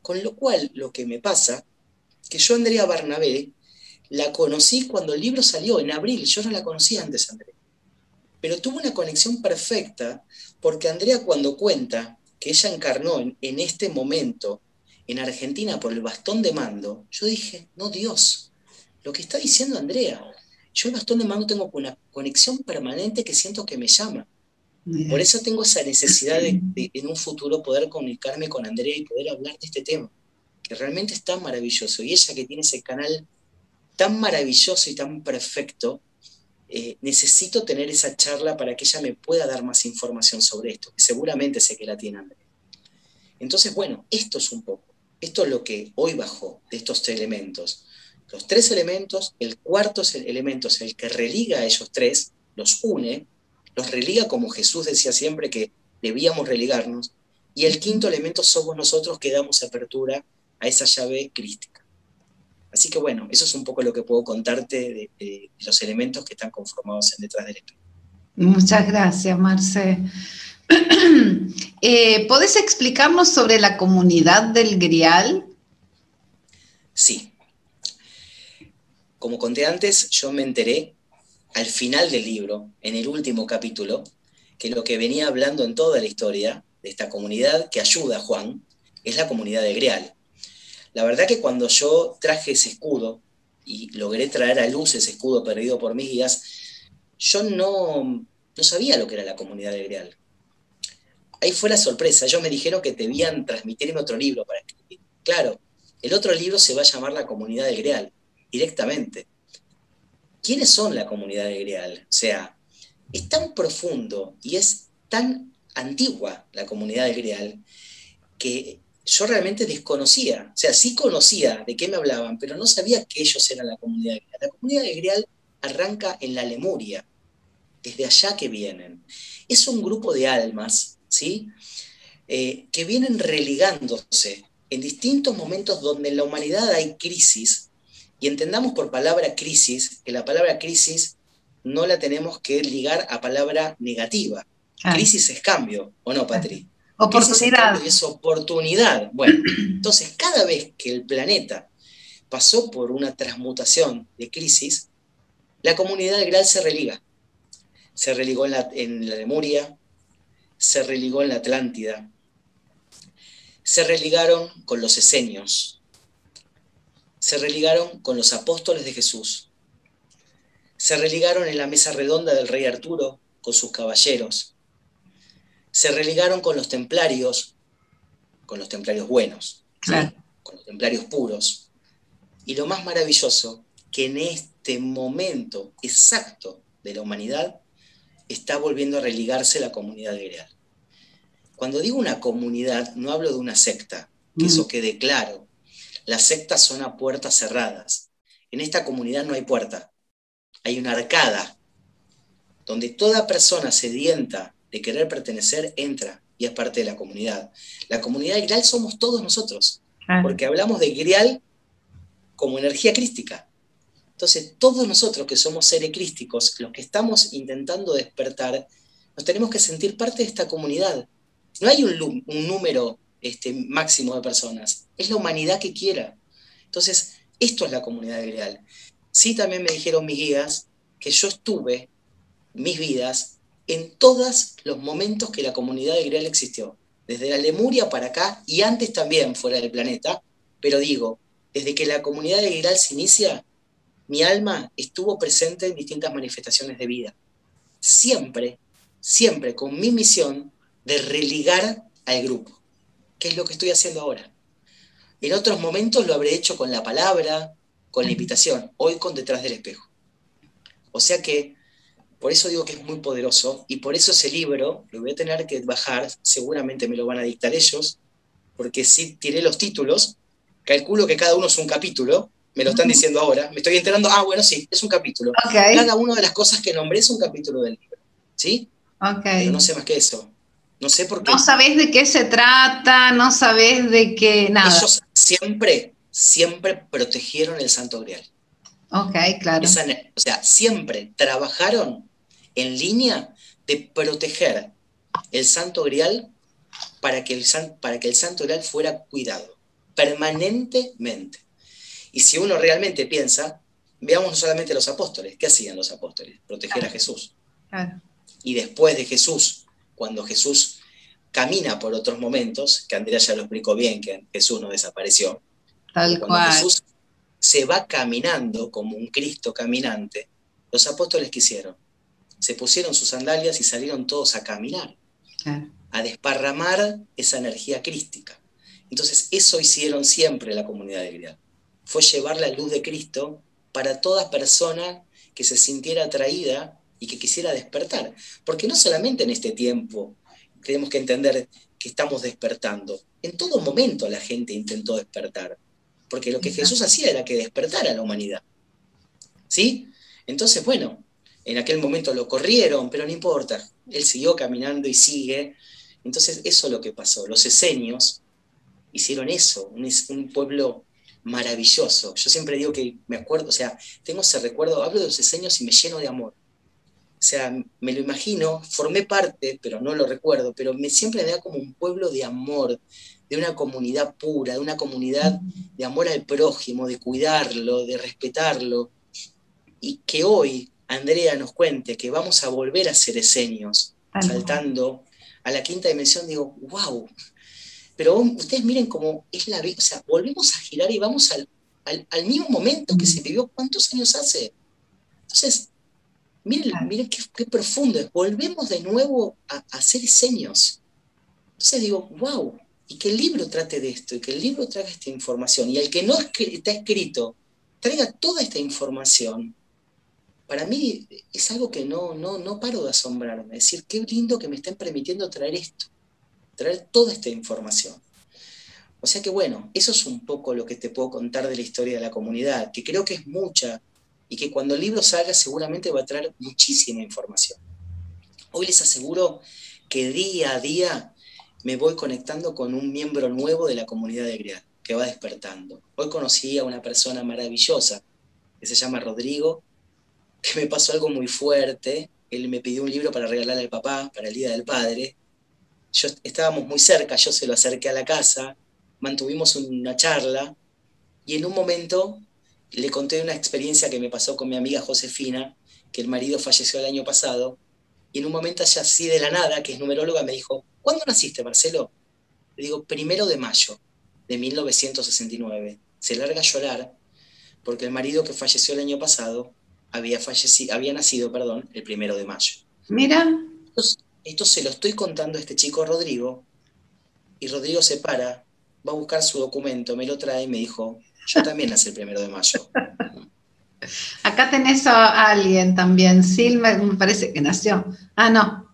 Con lo cual, lo que me pasa, que yo Andrea Barnabé la conocí cuando el libro salió, en abril, yo no la conocía antes, Andrea. Pero tuvo una conexión perfecta porque Andrea cuando cuenta que ella encarnó en, en este momento en Argentina por el bastón de mando, yo dije, no Dios, lo que está diciendo Andrea, yo el bastón de mando tengo una conexión permanente que siento que me llama. Por eso tengo esa necesidad de, en un futuro poder comunicarme con Andrea y poder hablar de este tema, que realmente es tan maravilloso. Y ella que tiene ese canal tan maravilloso y tan perfecto, eh, necesito tener esa charla para que ella me pueda dar más información sobre esto, que seguramente sé que la tiene Andrea. Entonces, bueno, esto es un poco, esto es lo que hoy bajó de estos tres elementos. Los tres elementos, el cuarto elemento es el que religa a ellos tres, los une, los religa como Jesús decía siempre que debíamos religarnos, y el quinto elemento somos nosotros que damos apertura a esa llave crística. Así que bueno, eso es un poco lo que puedo contarte de, los elementos que están conformados en detrás del. Muchas gracias, Marce. Eh, ¿Podés explicarnos sobre la comunidad del Grial? Sí. Como conté antes, yo me enteré al final del libro, en el último capítulo, que lo que venía hablando en toda la historia de esta comunidad que ayuda a Juan es la comunidad de Grial. La verdad que cuando yo traje ese escudo y logré traer a luz ese escudo perdido por mis guías, yo no, no sabía lo que era la comunidad de Grial. Ahí fue la sorpresa. Ellos me dijeron que debían transmitirme otro libro para escribir. Claro, el otro libro se va a llamar La comunidad de Grial, directamente. ¿Quiénes son la comunidad de Grial? O sea, es tan profundo y es tan antigua la comunidad de Grial que yo realmente desconocía, o sea, sí conocía de qué me hablaban, pero no sabía que ellos eran la comunidad de Grial. La comunidad de Grial arranca en la Lemuria, desde allá que vienen. Es un grupo de almas, ¿sí? Eh, que vienen religándose en distintos momentos donde en la humanidad hay crisis, y entendamos por palabra crisis, que la palabra crisis no la tenemos que ligar a palabra negativa. Ah. Crisis es cambio, ¿o no, Patri? Oportunidad. Es, oportunidad. Bueno, entonces cada vez que el planeta pasó por una transmutación de crisis, la comunidad Graal se religa. Se religó en la, en la Lemuria, se religó en la Atlántida, se religaron con los esenios, se religaron con los apóstoles de Jesús, se religaron en la mesa redonda del rey Arturo con sus caballeros, se religaron con los templarios, con los templarios buenos, con los templarios puros. Y lo más maravilloso, que en este momento exacto de la humanidad está volviendo a religarse la comunidad grial. Cuando digo una comunidad, no hablo de una secta, que eso mm. quede claro. Las sectas son a puertas cerradas. En esta comunidad no hay puerta, hay una arcada donde toda persona sedienta de querer pertenecer entra y es parte de la comunidad. La comunidad de Grial somos todos nosotros, porque hablamos de Grial como energía crística. Entonces, todos nosotros que somos seres crísticos, los que estamos intentando despertar, nos tenemos que sentir parte de esta comunidad. No hay un, número este, máximo de personas, es la humanidad que quiera. Entonces, esto es la comunidad de Grial. Sí, también me dijeron mis guías que yo estuve, mis vidas, en todos los momentos que la comunidad de Grial existió, desde la Lemuria para acá y antes también fuera del planeta, pero digo, desde que la comunidad de Grial se inicia, mi alma estuvo presente en distintas manifestaciones de vida. Siempre, siempre con mi misión de religar al grupo, que es lo que estoy haciendo ahora. En otros momentos lo habré hecho con la palabra, con la invitación, hoy con detrás del espejo. O sea que por eso digo que es muy poderoso y por eso ese libro lo voy a tener que bajar, seguramente me lo van a dictar ellos, porque si tiré los títulos, calculo que cada uno es un capítulo, me lo están diciendo ahora, me estoy enterando, ah, bueno, sí, es un capítulo. Cada una de las cosas que nombré es un capítulo del libro, ¿sí? Pero no sé más que eso. No sé por qué. No sabés de qué se trata, no sabés de qué, nada. Ellos siempre, siempre protegieron el Santo Grial. Ok, claro. o sea, siempre trabajaron en línea de proteger el Santo Grial para que el, para que el Santo Grial fuera cuidado permanentemente. Y si uno realmente piensa, veamos no solamente los apóstoles, ¿qué hacían los apóstoles? Proteger a Jesús. Y después de Jesús, cuando Jesús camina por otros momentos, que Andrea ya lo explicó bien, que Jesús no desapareció. Tal cual. Jesús se va caminando como un Cristo caminante, los apóstoles quisieron se pusieron sus sandalias y salieron todos a caminar, a desparramar esa energía crística. Entonces, eso hicieron siempre la comunidad de Grial. Fue llevar la luz de Cristo para toda persona que se sintiera atraída y que quisiera despertar. Porque no solamente en este tiempo tenemos que entender que estamos despertando. En todo momento la gente intentó despertar. Porque lo que Jesús hacía era que despertara a la humanidad. ¿Sí? Entonces, bueno, en aquel momento lo corrieron, pero no importa, él siguió caminando y sigue. Entonces eso es lo que pasó. Los esenios hicieron eso, un, pueblo maravilloso. Yo siempre digo que me acuerdo, o sea, tengo ese recuerdo, hablo de los diseños y me lleno de amor. O sea, me lo imagino, formé parte, pero no lo recuerdo, pero me siempre me da como un pueblo de amor, de una comunidad pura, de una comunidad de amor al prójimo, de cuidarlo, de respetarlo. Y que hoy Andrea nos cuente que vamos a volver a ser eseños, saltando a la quinta dimensión, digo, wow. Pero ustedes miren cómo es la vida, o sea, volvemos a girar y vamos al, mismo momento que se vivió cuántos años hace. Entonces, miren, miren qué, profundo es, volvemos de nuevo a, a ser. Entonces digo, wow, y que el libro trate de esto, y que el libro traiga esta información, y el que no está escrito traiga toda esta información, para mí es algo que no, no, no paro de asombrarme. Es decir, qué lindo que me estén permitiendo traer esto, traer toda esta información. O sea que bueno, eso es un poco lo que te puedo contar de la historia de la comunidad, que creo que es mucha y que cuando el libro salga seguramente va a traer muchísima información. Hoy les aseguro que día a día me voy conectando con un miembro nuevo de la comunidad de Grial, que va despertando. Hoy conocí a una persona maravillosa que se llama Rodrigo, que me pasó algo muy fuerte. Él me pidió un libro para regalarle al papá, para el Día del Padre. Yo, estábamos muy cerca, yo se lo acerqué a la casa, mantuvimos una charla y en un momento le conté una experiencia que me pasó con mi amiga Josefina, que el marido falleció el año pasado, y en un momento allá así de la nada, que es numeróloga, me dijo, ¿cuándo naciste, Marcelo? Le digo, primero de mayo de 1969. Se larga a llorar porque el marido que falleció el año pasado había, fallecido, había nacido perdón, el primero de mayo. Mira. Esto, se lo estoy contando a este chico Rodrigo, y Rodrigo se para, va a buscar su documento, me lo trae y me dijo, yo también nací el primero de mayo. Acá tenés a alguien también, Silma, me parece que nació. Ah, no,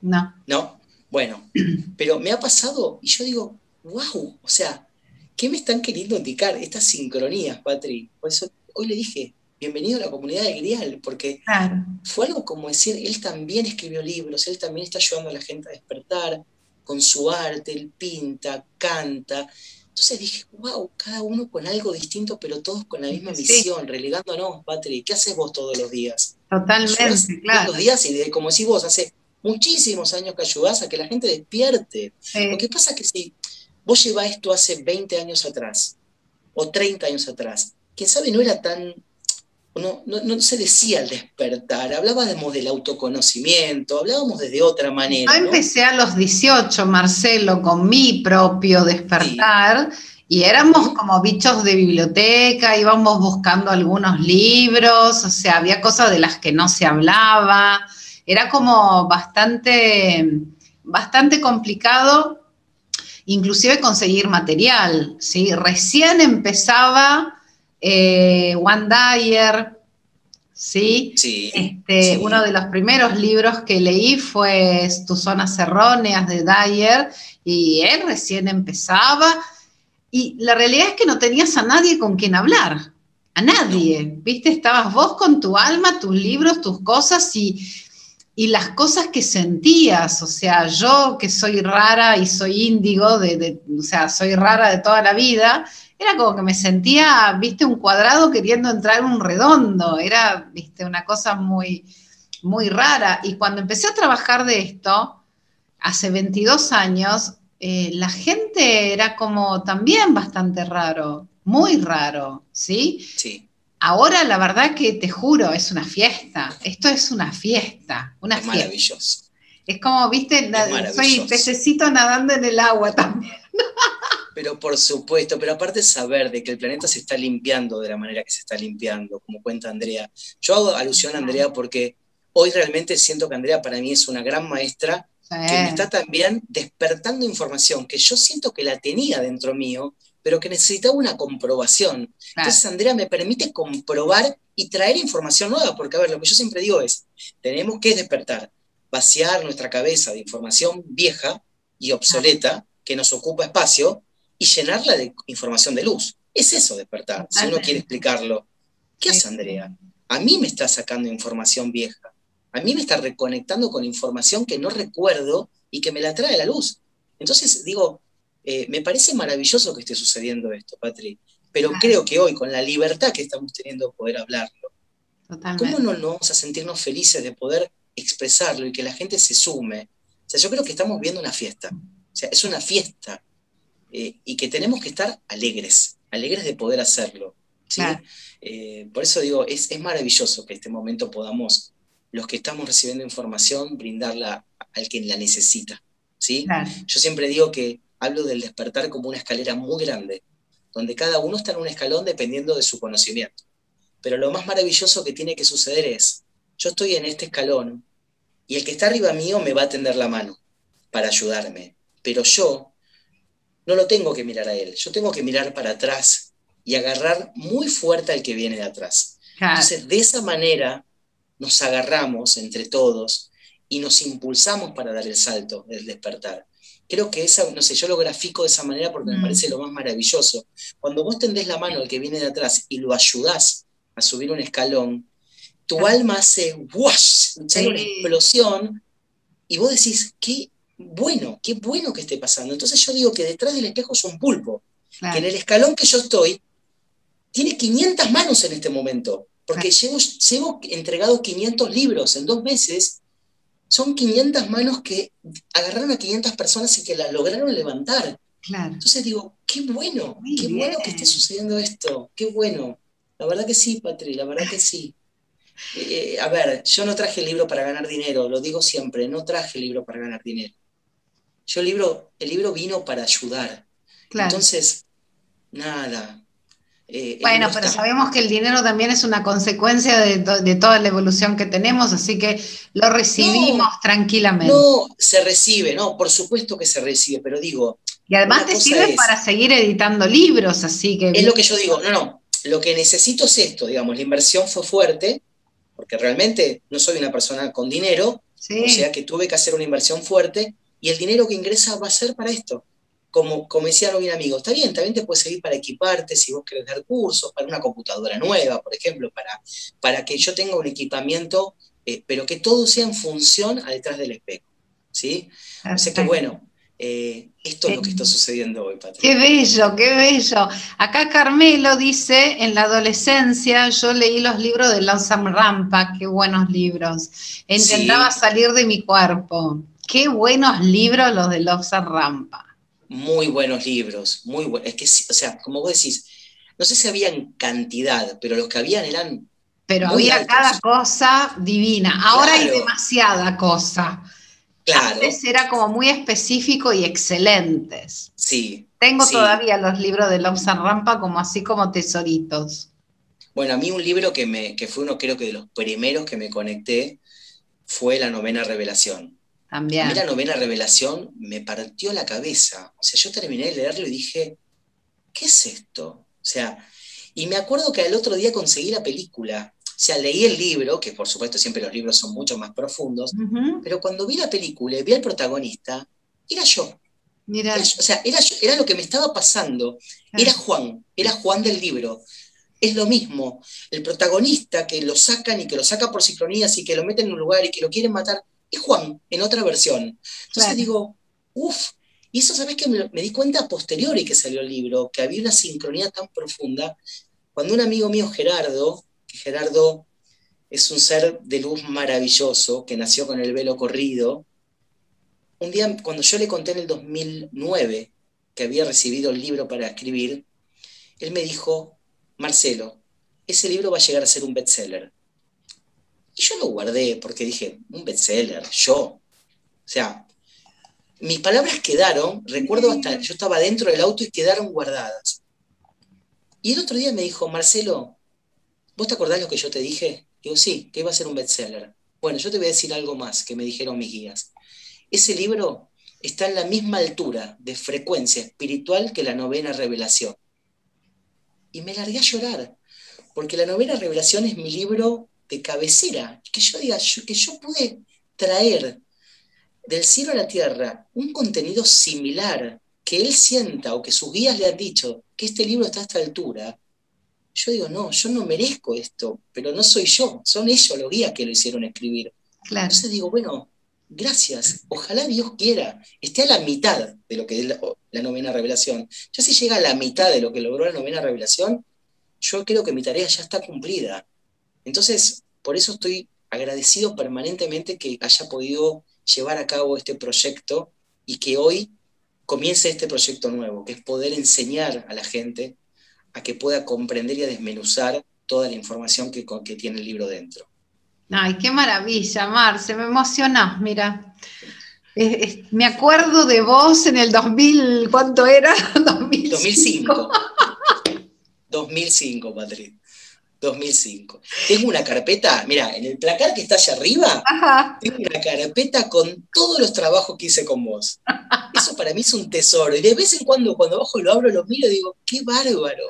no. No, bueno, pero me ha pasado y yo digo, wow, o sea, ¿qué me están queriendo indicar estas sincronías, Patri? Por eso hoy le dije, bienvenido a la comunidad de Grial, porque fue algo como decir, él también escribió libros, él también está ayudando a la gente a despertar con su arte, él pinta, canta. Entonces dije, wow, cada uno con algo distinto, pero todos con la misma misión, relegándonos, Patrick, ¿qué haces vos todos los días? Totalmente, claro. Todos los días y como decís vos, hace muchísimos años que ayudás a que la gente despierte. Lo que pasa es que si vos llevás esto hace 20 años atrás, o 30 años atrás, quién sabe no era tan no, no, se decía el despertar, hablábamos del autoconocimiento, hablábamos desde otra manera. Yo empecé a los 18, Marcelo, con mi propio despertar. Y éramos como bichos de biblioteca, íbamos buscando algunos libros, o sea, había cosas de las que no se hablaba. Era como bastante, bastante complicado, inclusive conseguir material. ¿sí? Recién empezaba eh, One Dyer, ¿sí? Sí, este, Uno de los primeros libros que leí fue Tus zonas erróneas de Dyer, y él recién empezaba, y la realidad es que no tenías a nadie con quien hablar, a nadie, ¿viste? Estabas vos con tu alma, tus libros, tus cosas, y, y las cosas que sentías, o sea, yo que soy rara y soy índigo, de, o sea, soy rara de toda la vida, era como que me sentía, viste, un cuadrado queriendo entrar en un redondo, era, viste, una cosa muy, muy rara. Y cuando empecé a trabajar de esto, hace 22 años, eh, la gente era como también bastante raro, muy raro, ¿sí? Sí. Ahora la verdad que te juro, es una fiesta, esto es una fiesta, una es maravilloso. Es como, viste, soy pececito nadando en el agua también. Pero por supuesto, pero aparte saber de que el planeta se está limpiando de la manera que se está limpiando, como cuenta Andrea. Yo hago alusión a Andrea porque hoy realmente siento que Andrea para mí es una gran maestra que me está también despertando información que yo siento que la tenía dentro mío, pero que necesitaba una comprobación. Entonces Andrea me permite comprobar y traer información nueva, porque a ver, lo que yo siempre digo es, tenemos que despertar, vaciar nuestra cabeza de información vieja y obsoleta que nos ocupa espacio y llenarla de información de luz. Es eso despertar, si uno quiere explicarlo. ¿Qué hace Andrea? A mí me está sacando información vieja. A mí me está reconectando con información que no recuerdo y que me la trae la luz. Entonces digo, eh, me parece maravilloso que esté sucediendo esto, Patri. Pero creo que hoy, con la libertad que estamos teniendo de poder hablarlo, ¿cómo no, no vamos a sentirnos felices de poder expresarlo y que la gente se sume? O sea, yo creo que estamos viendo una fiesta. O sea, es una fiesta. Eh, y que tenemos que estar alegres, alegres de poder hacerlo. Eh, por eso digo, es, es maravilloso que este momento podamos, los que estamos recibiendo información, brindarla al quien la necesita. ¿sí? Yo siempre digo que hablo del despertar como una escalera muy grande, donde cada uno está en un escalón dependiendo de su conocimiento. Pero lo más maravilloso que tiene que suceder es, yo estoy en este escalón y el que está arriba mío me va a tender la mano para ayudarme, pero yo no lo tengo que mirar a él, yo tengo que mirar para atrás y agarrar muy fuerte al que viene de atrás. Entonces, de esa manera nos agarramos entre todos y nos impulsamos para dar el salto del despertar. Creo que esa, no sé, yo lo grafico de esa manera porque me mm. parece lo más maravilloso. Cuando vos tendés la mano al que viene de atrás y lo ayudás a subir un escalón, tu alma hace wash, una explosión y vos decís, qué bueno, qué bueno que esté pasando. Entonces yo digo que detrás del espejo es un pulpo, que en el escalón que yo estoy tiene 500 manos en este momento, porque llevo, llevo entregado 500 libros en dos meses son 500 manos que agarraron a 500 personas y que las lograron levantar. Entonces digo, qué bueno, qué bueno que esté sucediendo esto, qué bueno. La verdad que sí, Patri, la verdad que sí. Eh, a ver, yo no traje el libro para ganar dinero, lo digo siempre, no traje el libro para ganar dinero. Yo el libro, el libro vino para ayudar. Entonces, nada, eh, bueno, pero sabemos que el dinero también es una consecuencia de, toda la evolución que tenemos, así que lo recibimos tranquilamente. No, se recibe, no, por supuesto que se recibe, pero digo. Y además te sirve para seguir editando libros, así que. Es lo que yo digo, no, no, lo que necesito es esto, digamos, la inversión fue fuerte, porque realmente no soy una persona con dinero, o sea que tuve que hacer una inversión fuerte, y el dinero que ingresa va a ser para esto como, como decían bien amigos, está bien, también te puedes seguir para equiparte si vos querés dar cursos, para una computadora nueva, por ejemplo, para, para que yo tenga un equipamiento, eh, pero que todo sea en función a detrás del espejo. ¿sí? Así que bueno, eh, esto es lo que está sucediendo hoy, Patricia. Qué bello, qué bello. Acá Carmelo dice, en la adolescencia yo leí los libros de Lawson Rampa, qué buenos libros. Intentaba salir de mi cuerpo. Qué buenos libros los de Lawson Rampa muy buenos libros, muy buenos. Es que, o sea, como vos decís, no sé si habían cantidad, pero los que habían eran. Pero había cada cosa divina. Ahora hay demasiada cosa. Claro. Antes era como muy específico y excelentes. Sí. Tengo todavía los libros de Lobsan Rampa como así como tesoritos. Bueno, a mí un libro que, me, que fue uno creo que de los primeros que me conecté fue La novena revelación. A mí la novena revelación me partió la cabeza. O sea, yo terminé de leerlo y dije, ¿qué es esto? O sea, y me acuerdo que al otro día conseguí la película. O sea, leí el libro, que por supuesto siempre los libros son mucho más profundos, pero cuando vi la película y vi al protagonista, era yo. Mira. o sea, era, era, lo que me estaba pasando. Era Juan, era Juan del libro. Es lo mismo. El protagonista que lo sacan y que lo saca por sincronías y que lo meten en un lugar y que lo quieren matar, Juan, en otra versión. Entonces digo, uff, y eso, ¿sabes que me, di cuenta a posteriori que salió el libro, que había una sincronía tan profunda, cuando un amigo mío, Gerardo, que Gerardo es un ser de luz maravilloso, que nació con el velo corrido, un día cuando yo le conté en el 2009 que había recibido el libro para escribir, él me dijo, Marcelo, ese libro va a llegar a ser un bestseller. Y yo lo guardé porque dije, un bestseller, yo. O sea, mis palabras quedaron, recuerdo hasta, yo estaba dentro del auto y quedaron guardadas. Y el otro día me dijo, Marcelo, ¿vos te acordás lo que yo te dije? Digo, sí, que iba a ser un bestseller. Bueno, yo te voy a decir algo más que me dijeron mis guías. Ese libro está en la misma altura de frecuencia espiritual que la novena revelación. Y me largué a llorar, porque la novena revelación es mi libro de cabecera, que yo diga, que yo pude traer del cielo a la tierra un contenido similar, que él sienta o que sus guías le han dicho que este libro está a esta altura, yo digo, no, yo no merezco esto, pero no soy yo, son ellos los guías que lo hicieron escribir. Entonces digo, bueno, gracias, ojalá Dios quiera, esté a la mitad de lo que es la, novena revelación. Ya si llega a la mitad de lo que logró la novena revelación, yo creo que mi tarea ya está cumplida. Entonces, por eso estoy agradecido permanentemente que haya podido llevar a cabo este proyecto y que hoy comience este proyecto nuevo, que es poder enseñar a la gente a que pueda comprender y a desmenuzar toda la información que, que tiene el libro dentro. Ay, qué maravilla, Mar, se me emocionó, mira. me acuerdo de vos en el 2000, ¿cuánto era? 2005. 2005, Patrick. 2005. Tengo una carpeta, mira, en el placar que está allá arriba, tengo una carpeta con todos los trabajos que hice con vos. Eso para mí es un tesoro. Y de vez en cuando, cuando bajo lo abro, lo miro y digo, qué bárbaro.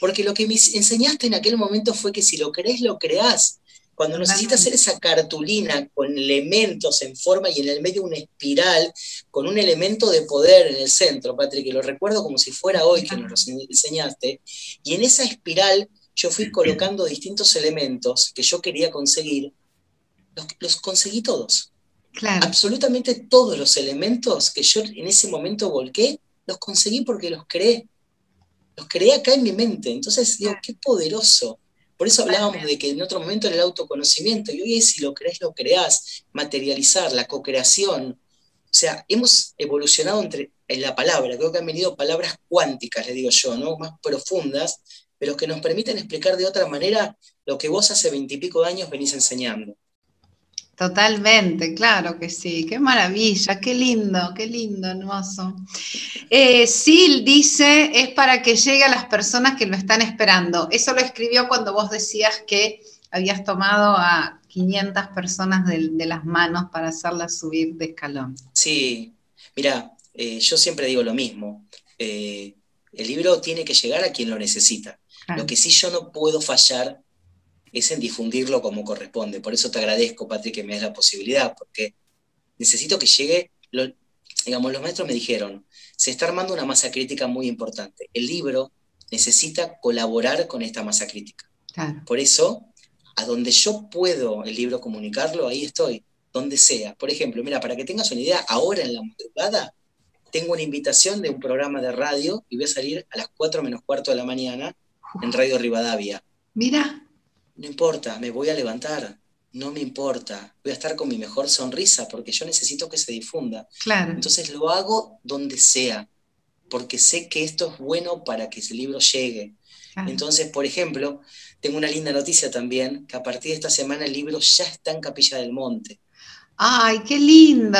Porque lo que me enseñaste en aquel momento fue que si lo crees, lo creás. Cuando necesitas hacer esa cartulina con elementos en forma y en el medio una espiral, con un elemento de poder en el centro, Patrick, que lo recuerdo como si fuera hoy que nos lo enseñaste, y en esa espiral yo fui colocando distintos elementos que yo quería conseguir, los, conseguí todos. Absolutamente todos los elementos que yo en ese momento volqué, los conseguí porque los creé. Los creé acá en mi mente. Entonces digo, qué poderoso. Por eso hablábamos de que en otro momento era el autoconocimiento, y hoy es si lo crees, lo creás, materializar, la co-creación. O sea, hemos evolucionado entre, en la palabra, creo que han venido palabras cuánticas, le digo yo, ¿no? Más profundas, pero que nos permiten explicar de otra manera lo que vos hace veintipico de años venís enseñando. Totalmente, claro que sí, qué maravilla, qué lindo, qué lindo, hermoso. Eh, Sil dice, es para que llegue a las personas que lo están esperando. Eso lo escribió cuando vos decías que habías tomado a 500 personas de, las manos para hacerlas subir de escalón. Sí, mira, eh, yo siempre digo lo mismo. Eh, el libro tiene que llegar a quien lo necesita. Lo que sí yo no puedo fallar es en difundirlo como corresponde. Por eso te agradezco, Patrick, que me des la posibilidad, porque necesito que llegue, digamos, los maestros me dijeron, se está armando una masa crítica muy importante. El libro necesita colaborar con esta masa crítica. Por eso, a donde yo puedo el libro comunicarlo, ahí estoy, donde sea. Por ejemplo, mira, para que tengas una idea, ahora en la madrugada tengo una invitación de un programa de radio y voy a salir a las 4 menos cuarto de la mañana en Radio Rivadavia. Mira. No importa, me voy a levantar, no me importa, voy a estar con mi mejor sonrisa porque yo necesito que se difunda. Claro. Entonces lo hago donde sea, porque sé que esto es bueno para que ese libro llegue. Entonces, por ejemplo, tengo una linda noticia también, que a partir de esta semana el libro ya está en Capilla del Monte. ¡Ay, qué lindo!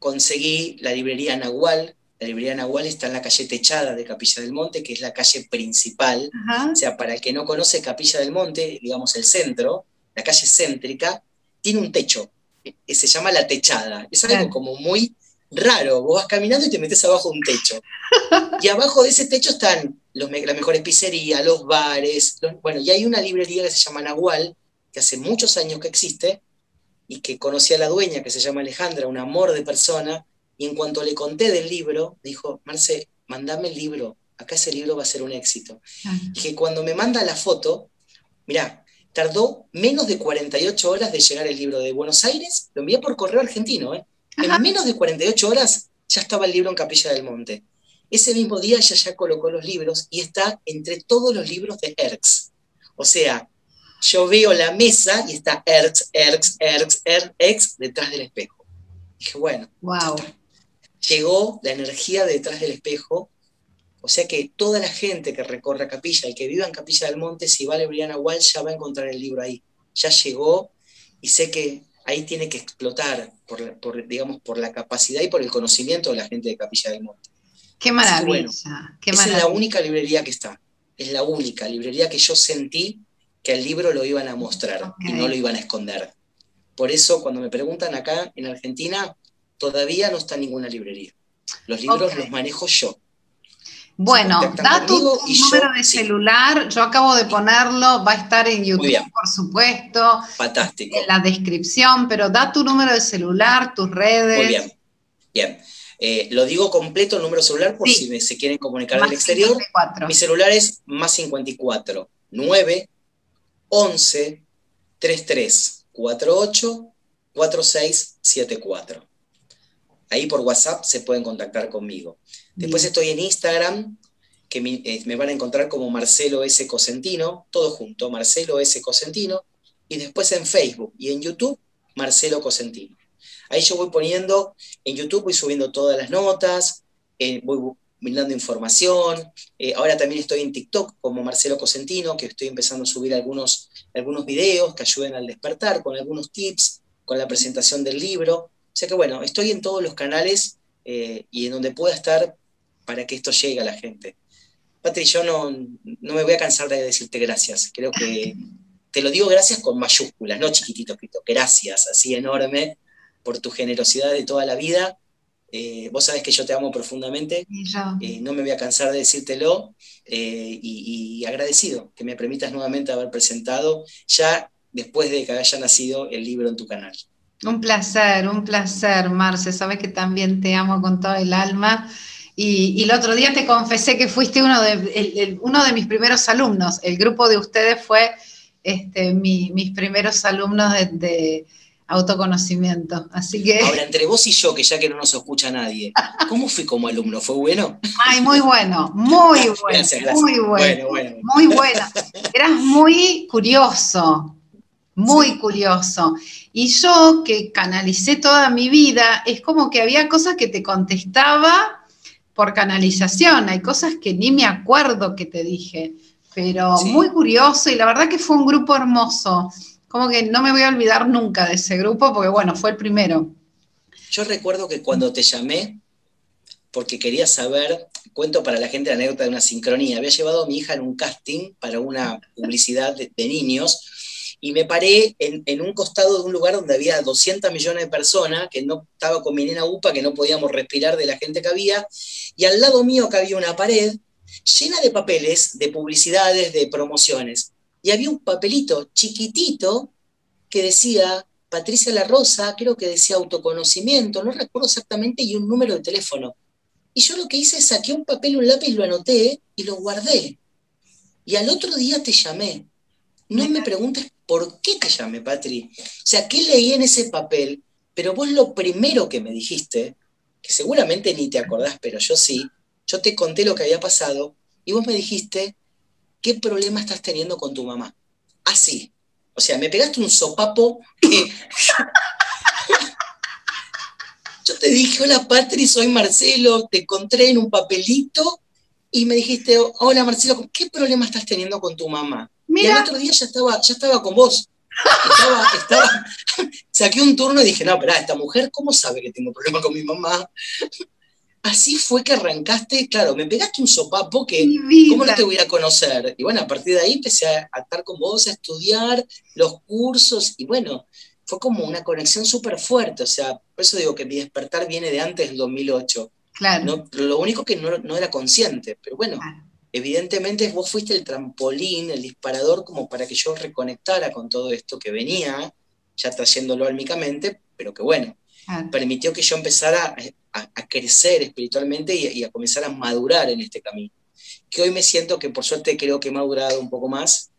Conseguí la librería Nahual, la librería Nahual está en la calle Techada de Capilla del Monte, que es la calle principal. O sea, para el que no conoce Capilla del Monte, digamos el centro, la calle céntrica, tiene un techo, que se llama la techada. Es algo como muy raro. Vos vas caminando y te metes abajo de un techo. Y abajo de ese techo están los, las mejores pizzerías, los bares. bueno, y hay una librería que se llama Nahual, que hace muchos años que existe, y que conocí a la dueña, que se llama Alejandra, un amor de persona, y en cuanto le conté del libro, dijo, Marce, mandame el libro, acá ese libro va a ser un éxito. Y que cuando me manda la foto, mirá, tardó menos de 48 horas de llegar el libro de Buenos Aires, lo envié por correo argentino, ¿eh? En menos de 48 horas ya estaba el libro en Capilla del Monte. Ese mismo día ella ya colocó los libros y está entre todos los libros de Erx. O sea, yo veo la mesa y está Erx, Erx, Erx, Erx detrás del espejo. Dije, bueno, wow llegó la energía detrás del espejo, o sea que toda la gente que recorre Capilla, y que viva en Capilla del Monte, si va a Briana Wall, ya va a encontrar el libro ahí. Ya llegó y sé que ahí tiene que explotar, por, digamos, por la capacidad y por el conocimiento de la gente de Capilla del Monte. Qué maravilla. es la única librería que está. Es la única librería que yo sentí que el libro lo iban a mostrar y no lo iban a esconder. Por eso, cuando me preguntan acá en Argentina, todavía no está en ninguna librería. Los libros los manejo yo. Bueno, da tu número de celular, yo acabo de ponerlo, va a estar en YouTube, por supuesto. Fantástico. En la descripción, pero da tu número de celular, tus redes. Muy bien, bien. Eh, lo digo completo el número de celular por si se quieren comunicar del exterior. Mi celular es más 54 9 11 33 48 4674. Ahí por WhatsApp se pueden contactar conmigo. Después estoy en Instagram, que eh, me, van a encontrar como Marcelo S. Cosentino, todo junto, Marcelo S. Cosentino, y después en Facebook y en YouTube, Marcelo Cosentino. Ahí yo voy poniendo, en YouTube voy subiendo todas las notas, eh, voy brindando información. Eh, ahora también estoy en TikTok como Marcelo Cosentino, que estoy empezando a subir algunos, algunos videos que ayuden al despertar, con algunos tips, con la presentación del libro. O sea que bueno, estoy en todos los canales y en donde pueda estar para que esto llegue a la gente. Patri, yo no, no me voy a cansar de decirte gracias. Creo que te lo digo gracias con mayúsculas, no chiquitito escrito. Gracias, así enorme, por tu generosidad de toda la vida. Eh, vos sabés que yo te amo profundamente. Eh, no me voy a cansar de decírtelo. Eh, y, agradecido que me permitas nuevamente haber presentado ya después de que haya nacido el libro en tu canal. Un placer, un placer, Marce. Sabes que también te amo con todo el alma. Y, el otro día te confesé que fuiste uno de, uno de mis primeros alumnos. El grupo de ustedes fue este, mis primeros alumnos de, autoconocimiento. Así que. Ahora, entre vos y yo, que ya que no nos escucha nadie, ¿cómo fui como alumno? ¿Fue bueno? Ay, muy bueno, muy bueno. Gracias, gracias. Muy bueno, bueno, Muy bueno. Eras muy curioso, muy curioso. Y yo, que canalicé toda mi vida, es como que había cosas que te contestaba por canalización. Hay cosas que ni me acuerdo que te dije, pero muy curioso y la verdad que fue un grupo hermoso. Como que no me voy a olvidar nunca de ese grupo porque, bueno, fue el primero. Yo recuerdo que cuando te llamé, porque quería saber, cuento para la gente la anécdota de una sincronía, había llevado a mi hija en un casting para una publicidad de niños y me paré en, un costado de un lugar donde había 200 millones de personas, que no estaba con mi nena UPA, que no podíamos respirar de la gente que había, y al lado mío que había una pared llena de papeles, de publicidades, de promociones, y había un papelito chiquitito que decía Patricia La Rosa, creo que decía autoconocimiento, no recuerdo exactamente, y un número de teléfono. Y yo lo que hice es saqué un papel, un lápiz, lo anoté y lo guardé. Y al otro día te llamé. No me preguntes ¿por qué te llamé, Patri? O sea, ¿qué leí en ese papel? Pero vos lo primero que me dijiste, que seguramente ni te acordás, pero yo sí, yo te conté lo que había pasado y vos me dijiste, ¿qué problema estás teniendo con tu mamá? Así. O sea, me pegaste un sopapo que... yo te dije, hola Patri, soy Marcelo, te encontré en un papelito y me dijiste, hola Marcelo, ¿qué problema estás teniendo con tu mamá? Y el otro día ya estaba, ya estaba con vos. Estaba, saqué un turno y dije, no, pero esta mujer, ¿cómo sabe que tengo problema con mi mamá? Así fue que arrancaste, claro, me pegaste un sopapo que, ¿cómo no te voy a conocer? Y bueno, a partir de ahí empecé a, estar con vos, a estudiar los cursos, y bueno, fue como una conexión súper fuerte, o sea, por eso digo que mi despertar viene de antes del 2008. Claro. lo único que no, era consciente, pero bueno, evidentemente vos fuiste el trampolín, el disparador, como para que yo reconectara con todo esto que venía, ya trayéndolo álmicamente, pero que bueno, permitió que yo empezara a, crecer espiritualmente y, a comenzar a madurar en este camino. Que hoy me siento que por suerte creo que he madurado un poco más,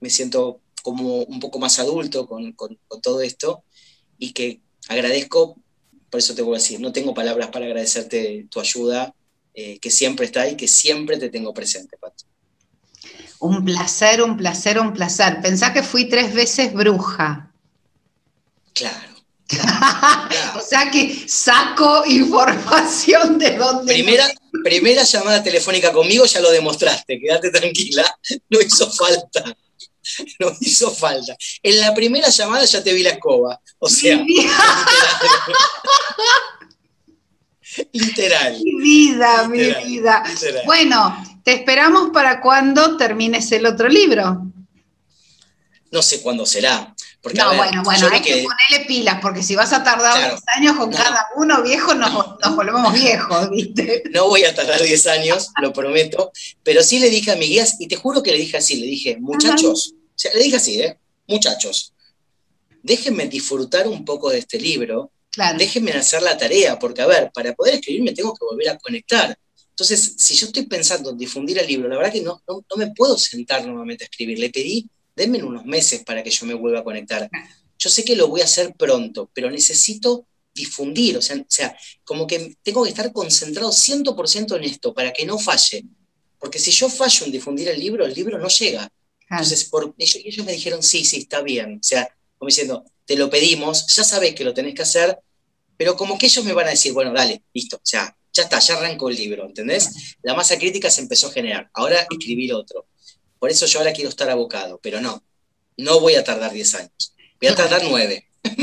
me siento como un poco más adulto con, con todo esto y que agradezco, por eso te voy a decir, no tengo palabras para agradecerte tu ayuda, eh, que siempre está ahí, que siempre te tengo presente, Pato. Un placer, un placer, un placer. Pensá que fui tres veces bruja. Claro. o sea que saco información de dónde. Primera, primera llamada telefónica conmigo ya lo demostraste, quédate tranquila, no hizo falta. No hizo falta. En la primera llamada ya te vi la escoba. O sea. Literal. Mi vida, mi vida. Bueno, te esperamos para cuando termines el otro libro. No sé cuándo será. no, bueno, bueno, hay que... ponerle pilas, porque si vas a tardar 10 años con cada uno, viejo, nos, volvemos viejos, ¿viste? No voy a tardar 10 años, lo prometo, pero sí le dije a mis guías, y te juro que le dije así, le dije, muchachos, o sea, le dije así, ¿eh? Muchachos, déjenme disfrutar un poco de este libro, Déjenme hacer la tarea, porque a ver, para poder escribir me tengo que volver a conectar. Entonces, si yo estoy pensando en difundir el libro, la verdad que no, no, me puedo sentar nuevamente a escribir. Le pedí, denme unos meses para que yo me vuelva a conectar. yo sé que lo voy a hacer pronto, pero necesito difundir, o sea, o sea como que tengo que estar concentrado 100% en esto para que no falle. Porque si yo fallo en difundir el libro, el libro no llega. Entonces, por, ellos, ellos me dijeron, sí, sí, está bien. O sea, como diciendo, te lo pedimos, ya sabes que lo tenés que hacer, pero como que ellos me van a decir, bueno, dale, listo, ya, ya está, ya arrancó el libro, ¿entendés? La masa crítica se empezó a generar, ahora escribir otro. Por eso yo ahora quiero estar abocado, pero no, no voy a tardar 10 años, voy a tardar 9.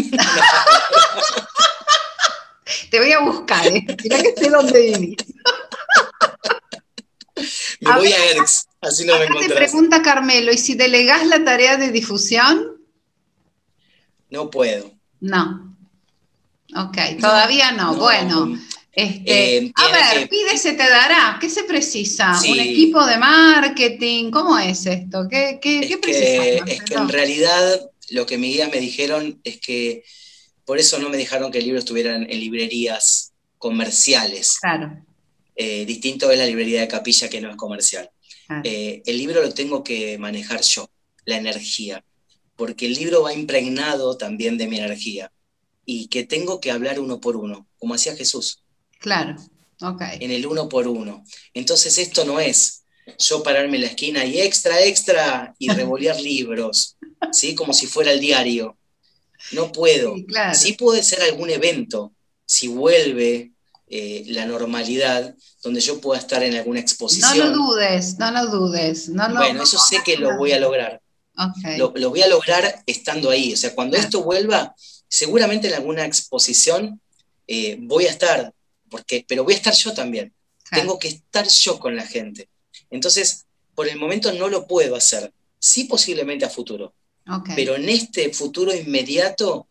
Te voy a buscar, ¿eh? Mira que sé dónde vivís. Me voy a ERX, así no me encontrás. Te pregunta Carmelo, ¿y si delegás la tarea de difusión? No puedo. No. Ok, todavía no. bueno. Este, eh, a ver, pide, se te dará. ¿Qué se precisa? ¿Un equipo de marketing? ¿Cómo es esto? ¿Qué, qué, es Que, es que en realidad lo que mis guías me dijeron es que por eso no me dejaron que el libro estuviera en, librerías comerciales. Claro. Eh, distinto es la librería de capilla que no es comercial. Eh, el libro lo tengo que manejar yo, la energía, porque el libro va impregnado también de mi energía y que tengo que hablar uno por uno, como hacía Jesús. Claro, ok. En el uno por uno. Entonces esto no es yo pararme en la esquina y extra, extra, y revolear libros, ¿sí? Como si fuera el diario. No puedo. Sí, puede ser algún evento, si vuelve eh, la normalidad, donde yo pueda estar en alguna exposición. No lo dudes, no lo dudes. No bueno, eso sé que lo voy a lograr. Lo, voy a lograr estando ahí. O sea, cuando esto vuelva, seguramente en alguna exposición eh, voy a estar, porque, pero voy a estar yo también. Tengo que estar yo con la gente. Entonces, por el momento no lo puedo hacer. Sí, posiblemente a futuro. Pero en este futuro inmediato,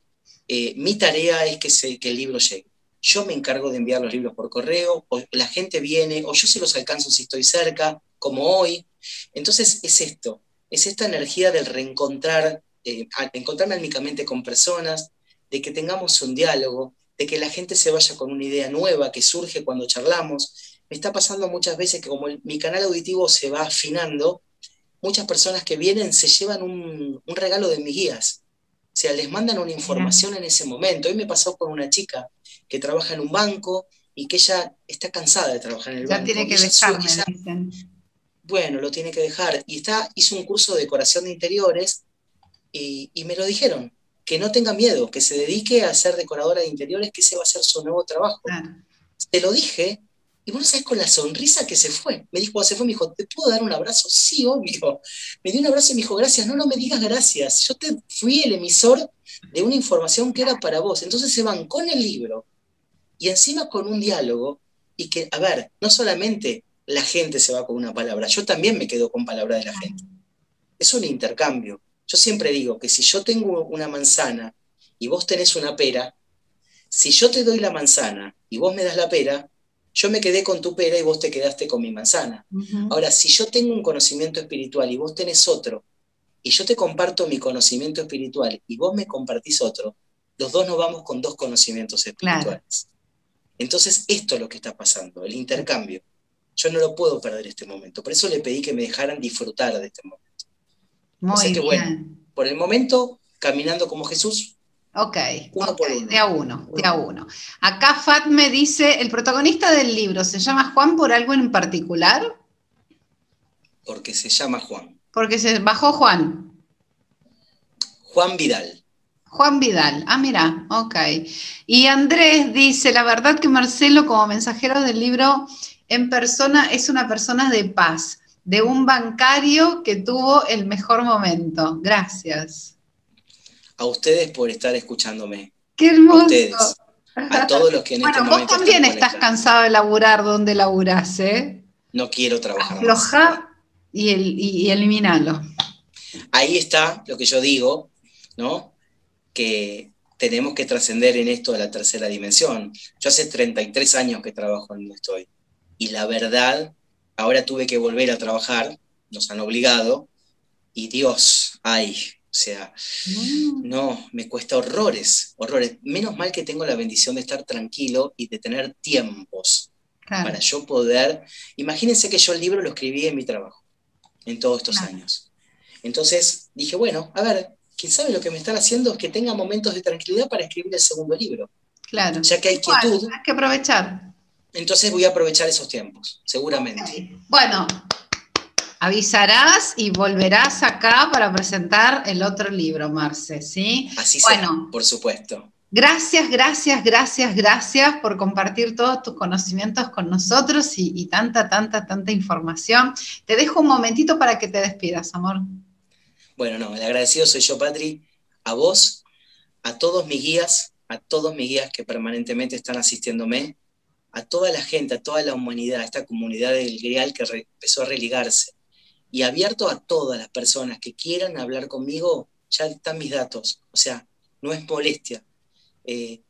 eh, mi tarea es que, que el libro llegue. Yo me encargo de enviar los libros por correo, o la gente viene, o yo se los alcanzo si estoy cerca, como hoy. Entonces es esto, es esta energía del reencontrar, eh, encontrarme álmicamente con personas, de que tengamos un diálogo, de que la gente se vaya con una idea nueva que surge cuando charlamos. Me está pasando muchas veces que como mi canal auditivo se va afinando, muchas personas que vienen se llevan un, regalo de mis guías. O sea, les mandan una información en ese momento. Hoy me pasó con una chica que trabaja en un banco y que ella está cansada de trabajar en el banco. tiene que dicen. Bueno, lo tiene que dejar. Y está, hizo un curso de decoración de interiores y, me lo dijeron, que no tenga miedo, que se dedique a ser decoradora de interiores, que ese va a ser su nuevo trabajo. Te lo dije y bueno, ¿sabes con la sonrisa que se fue? Me dijo, se fue, me dijo, ¿te puedo dar un abrazo? Sí, obvio. Me dio un abrazo y me dijo, gracias. No, no me digas gracias. Yo te fui el emisor de una información que era para vos. Entonces se van con el libro y encima con un diálogo y que, a ver, no solamente la gente se va con una palabra, yo también me quedo con palabra de la gente. Es un intercambio. Yo siempre digo que si yo tengo una manzana y vos tenés una pera, si yo te doy la manzana y vos me das la pera, yo me quedé con tu pera y vos te quedaste con mi manzana. Ahora, si yo tengo un conocimiento espiritual y vos tenés otro, y yo te comparto mi conocimiento espiritual y vos me compartís otro, los dos nos vamos con dos conocimientos espirituales. Entonces, esto es lo que está pasando, el intercambio. Yo no lo puedo perder este momento. Por eso le pedí que me dejaran disfrutar de este momento. Muy bien. bueno, por el momento, caminando como Jesús, Ok, de a uno, de a uno. Acá Fat me dice, ¿el protagonista del libro se llama Juan por algo en particular? Porque se llama Juan. Porque se bajó Juan. Juan Vidal. Juan Vidal, ah, mira, ok. Y Andrés dice, la verdad que Marcelo como mensajero del libro en persona es una persona de paz, de un bancario que tuvo el mejor momento. Gracias a ustedes por estar escuchándome. Qué hermoso. A ustedes. A todos los que en bueno, este vos también estás cansado de laburar donde laburás, ¿eh? No quiero trabajar Afloja y, el, y, eliminalo. Ahí está lo que yo digo, ¿no? Que tenemos que trascender en esto de la tercera dimensión. Yo hace 33 años que trabajo en donde estoy. Y la verdad, ahora tuve que volver a trabajar, nos han obligado, y Dios, ay, o sea, mm. no, me cuesta horrores, horrores. Menos mal que tengo la bendición de estar tranquilo y de tener tiempos para yo poder... Imagínense que yo el libro lo escribí en mi trabajo, en todos estos años. Entonces dije, bueno, a ver, que saben lo que me están haciendo es que tenga momentos de tranquilidad para escribir el segundo libro. Claro. Ya que hay quietud. hay que aprovechar. Entonces voy a aprovechar esos tiempos, seguramente. Bueno, avisarás y volverás acá para presentar el otro libro, Marce, ¿sí? Así bueno, por supuesto. Gracias, gracias, gracias, gracias por compartir todos tus conocimientos con nosotros y, y, tanta, tanta, tanta información. Te dejo un momentito para que te despidas, amor. Bueno, no, el agradecido soy yo, Patri, a vos, a todos mis guías, a todos mis guías que permanentemente están asistiéndome, a toda la gente, a toda la humanidad, a esta comunidad del Grial que empezó a religarse. Y abierto a todas las personas que quieran hablar conmigo, ya están mis datos. O sea, no es molestia. Eh,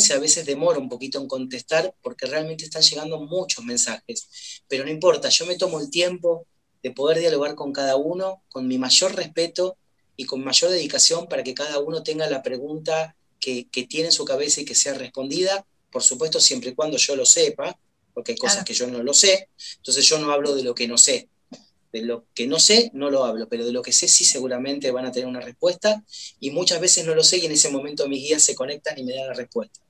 si a veces demoro un poquito en contestar, porque realmente están llegando muchos mensajes. Pero no importa, yo me tomo el tiempo de poder dialogar con cada uno con mi mayor respeto y con mayor dedicación para que cada uno tenga la pregunta que tiene en su cabeza y que sea respondida por supuesto siempre y cuando yo lo sepa, porque hay cosas que yo no lo sé, entonces yo no hablo de lo que no sé. De lo que no sé, no lo hablo, pero de lo que sé sí seguramente van a tener una respuesta y muchas veces no lo sé y en ese momento mis guías se conectan y me dan la respuesta.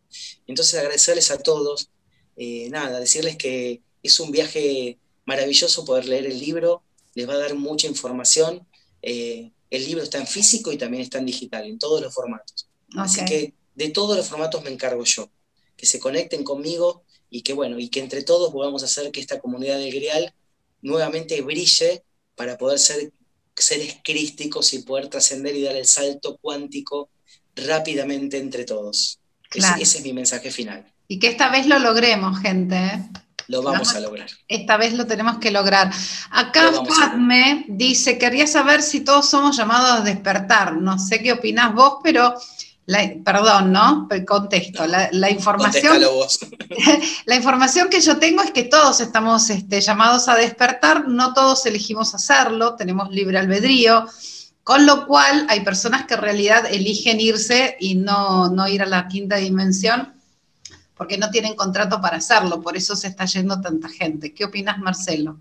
Entonces agradecerles a todos, eh, nada, decirles que es un viaje maravilloso poder leer el libro, les va a dar mucha información. Eh, el libro está en físico y también está en digital, en todos los formatos. Así que de todos los formatos me encargo yo que se conecten conmigo y que, bueno, y que entre todos podamos hacer que esta comunidad del Grial nuevamente brille para poder ser seres crísticos y poder trascender y dar el salto cuántico rápidamente entre todos. Ese, es mi mensaje final. Y que esta vez lo logremos, gente. ¿eh? Lo vamos, a lograr. Esta vez lo tenemos que lograr. Acá Padme dice, quería saber si todos somos llamados a despertar. No sé qué opinás vos, pero perdón, ¿no? Contesto. La, la información. la información que yo tengo es que todos estamos este, llamados a despertar, no todos elegimos hacerlo, tenemos libre albedrío. Con lo cual hay personas que en realidad eligen irse y no, no ir a la quinta dimensión porque no tienen contrato para hacerlo, por eso se está yendo tanta gente. ¿Qué opinas, Marcelo?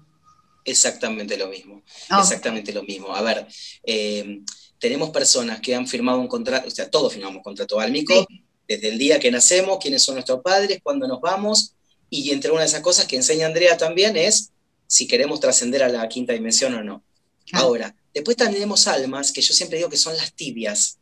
Exactamente lo mismo, exactamente lo mismo. A ver, eh, tenemos personas que han firmado un contrato, o sea, todos firmamos un contrato álmico, desde el día que nacemos, quiénes son nuestros padres, cuándo nos vamos, y entre una de esas cosas que enseña Andrea también es si queremos trascender a la quinta dimensión o no. Ahora, después tenemos almas, que yo siempre digo que son las tibias.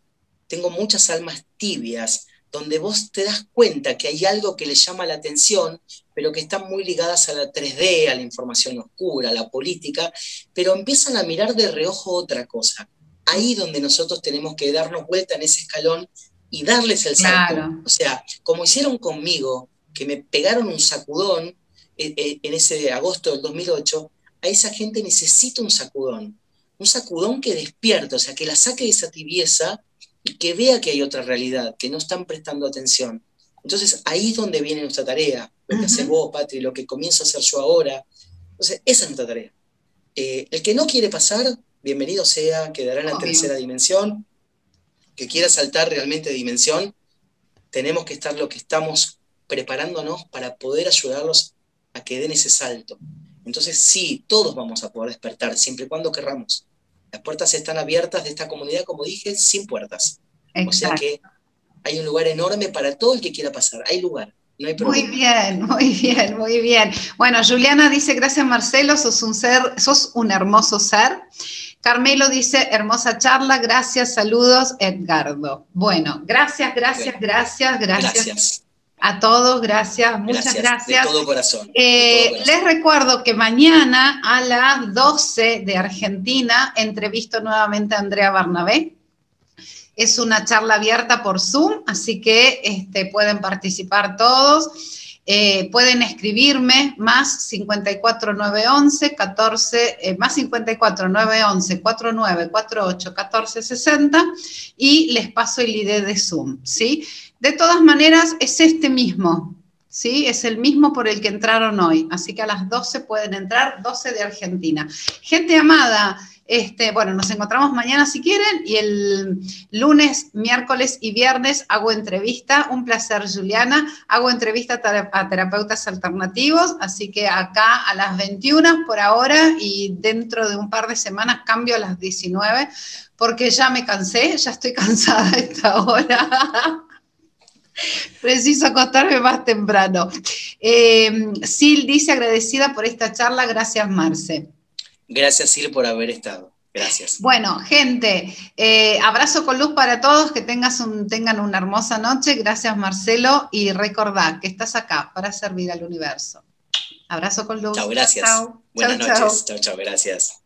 Tengo muchas almas tibias, donde vos te das cuenta que hay algo que les llama la atención, pero que están muy ligadas a la 3D, a la información oscura, a la política, pero empiezan a mirar de reojo otra cosa ahí donde nosotros tenemos que darnos vuelta en ese escalón y darles el salto. O sea, como hicieron conmigo, que me pegaron un sacudón eh, eh, en ese agosto del 2008, a esa gente necesita un sacudón. Un sacudón que despierte, o sea, que la saque de esa tibieza y que vea que hay otra realidad, que no están prestando atención. Entonces, ahí es donde viene nuestra tarea, lo que haces vos, Patri, lo que comienzo a hacer yo ahora. Entonces, esa es nuestra tarea. Eh, el que no quiere pasar, bienvenido sea, quedará en la tercera dimensión. Que quiera saltar realmente de dimensión, tenemos que estar lo que estamos preparándonos para poder ayudarlos a que den ese salto. Entonces sí, todos vamos a poder despertar, siempre y cuando querramos. Las puertas están abiertas de esta comunidad, como dije, sin puertas. O sea que hay un lugar enorme para todo el que quiera pasar. Hay lugar. No hay muy bien, muy bien, muy bien. Bueno, Juliana dice, gracias Marcelo, sos un ser, sos un hermoso ser. Carmelo dice, hermosa charla, gracias, saludos, Edgardo. Bueno, gracias, gracias, gracias, gracias. A todos, gracias, muchas gracias. De todo corazón. Eh, les recuerdo que mañana a las 12 de Argentina entrevisto nuevamente a Andrea Barnabé. Es una charla abierta por Zoom, así que este, pueden participar todos. Eh, pueden escribirme más 54911 14, eh, más 54911 4948 1460 y les paso el ID de Zoom, ¿sí? De todas maneras, es este mismo. ¿sí? Es el mismo por el que entraron hoy, así que a las 12 pueden entrar, 12 de Argentina. Gente amada, este, bueno, nos encontramos mañana si quieren y el lunes, miércoles y viernes hago entrevista. Un placer, Juliana. Hago entrevista a terapeutas alternativos, así que acá a las 21 por ahora y dentro de un par de semanas cambio a las 19 porque ya me cansé, ya estoy cansada a esta hora. Preciso acostarme más temprano. Eh, Sil dice agradecida por esta charla. Gracias, Marce. Gracias, Sil, por haber estado. Gracias. Bueno, gente, eh, abrazo con luz para todos, que tengas un, tengan una hermosa noche. Gracias, Marcelo, y recordad que estás acá para servir al universo. Abrazo con luz. Chao, gracias. Buenas noches. Chao, chao, gracias.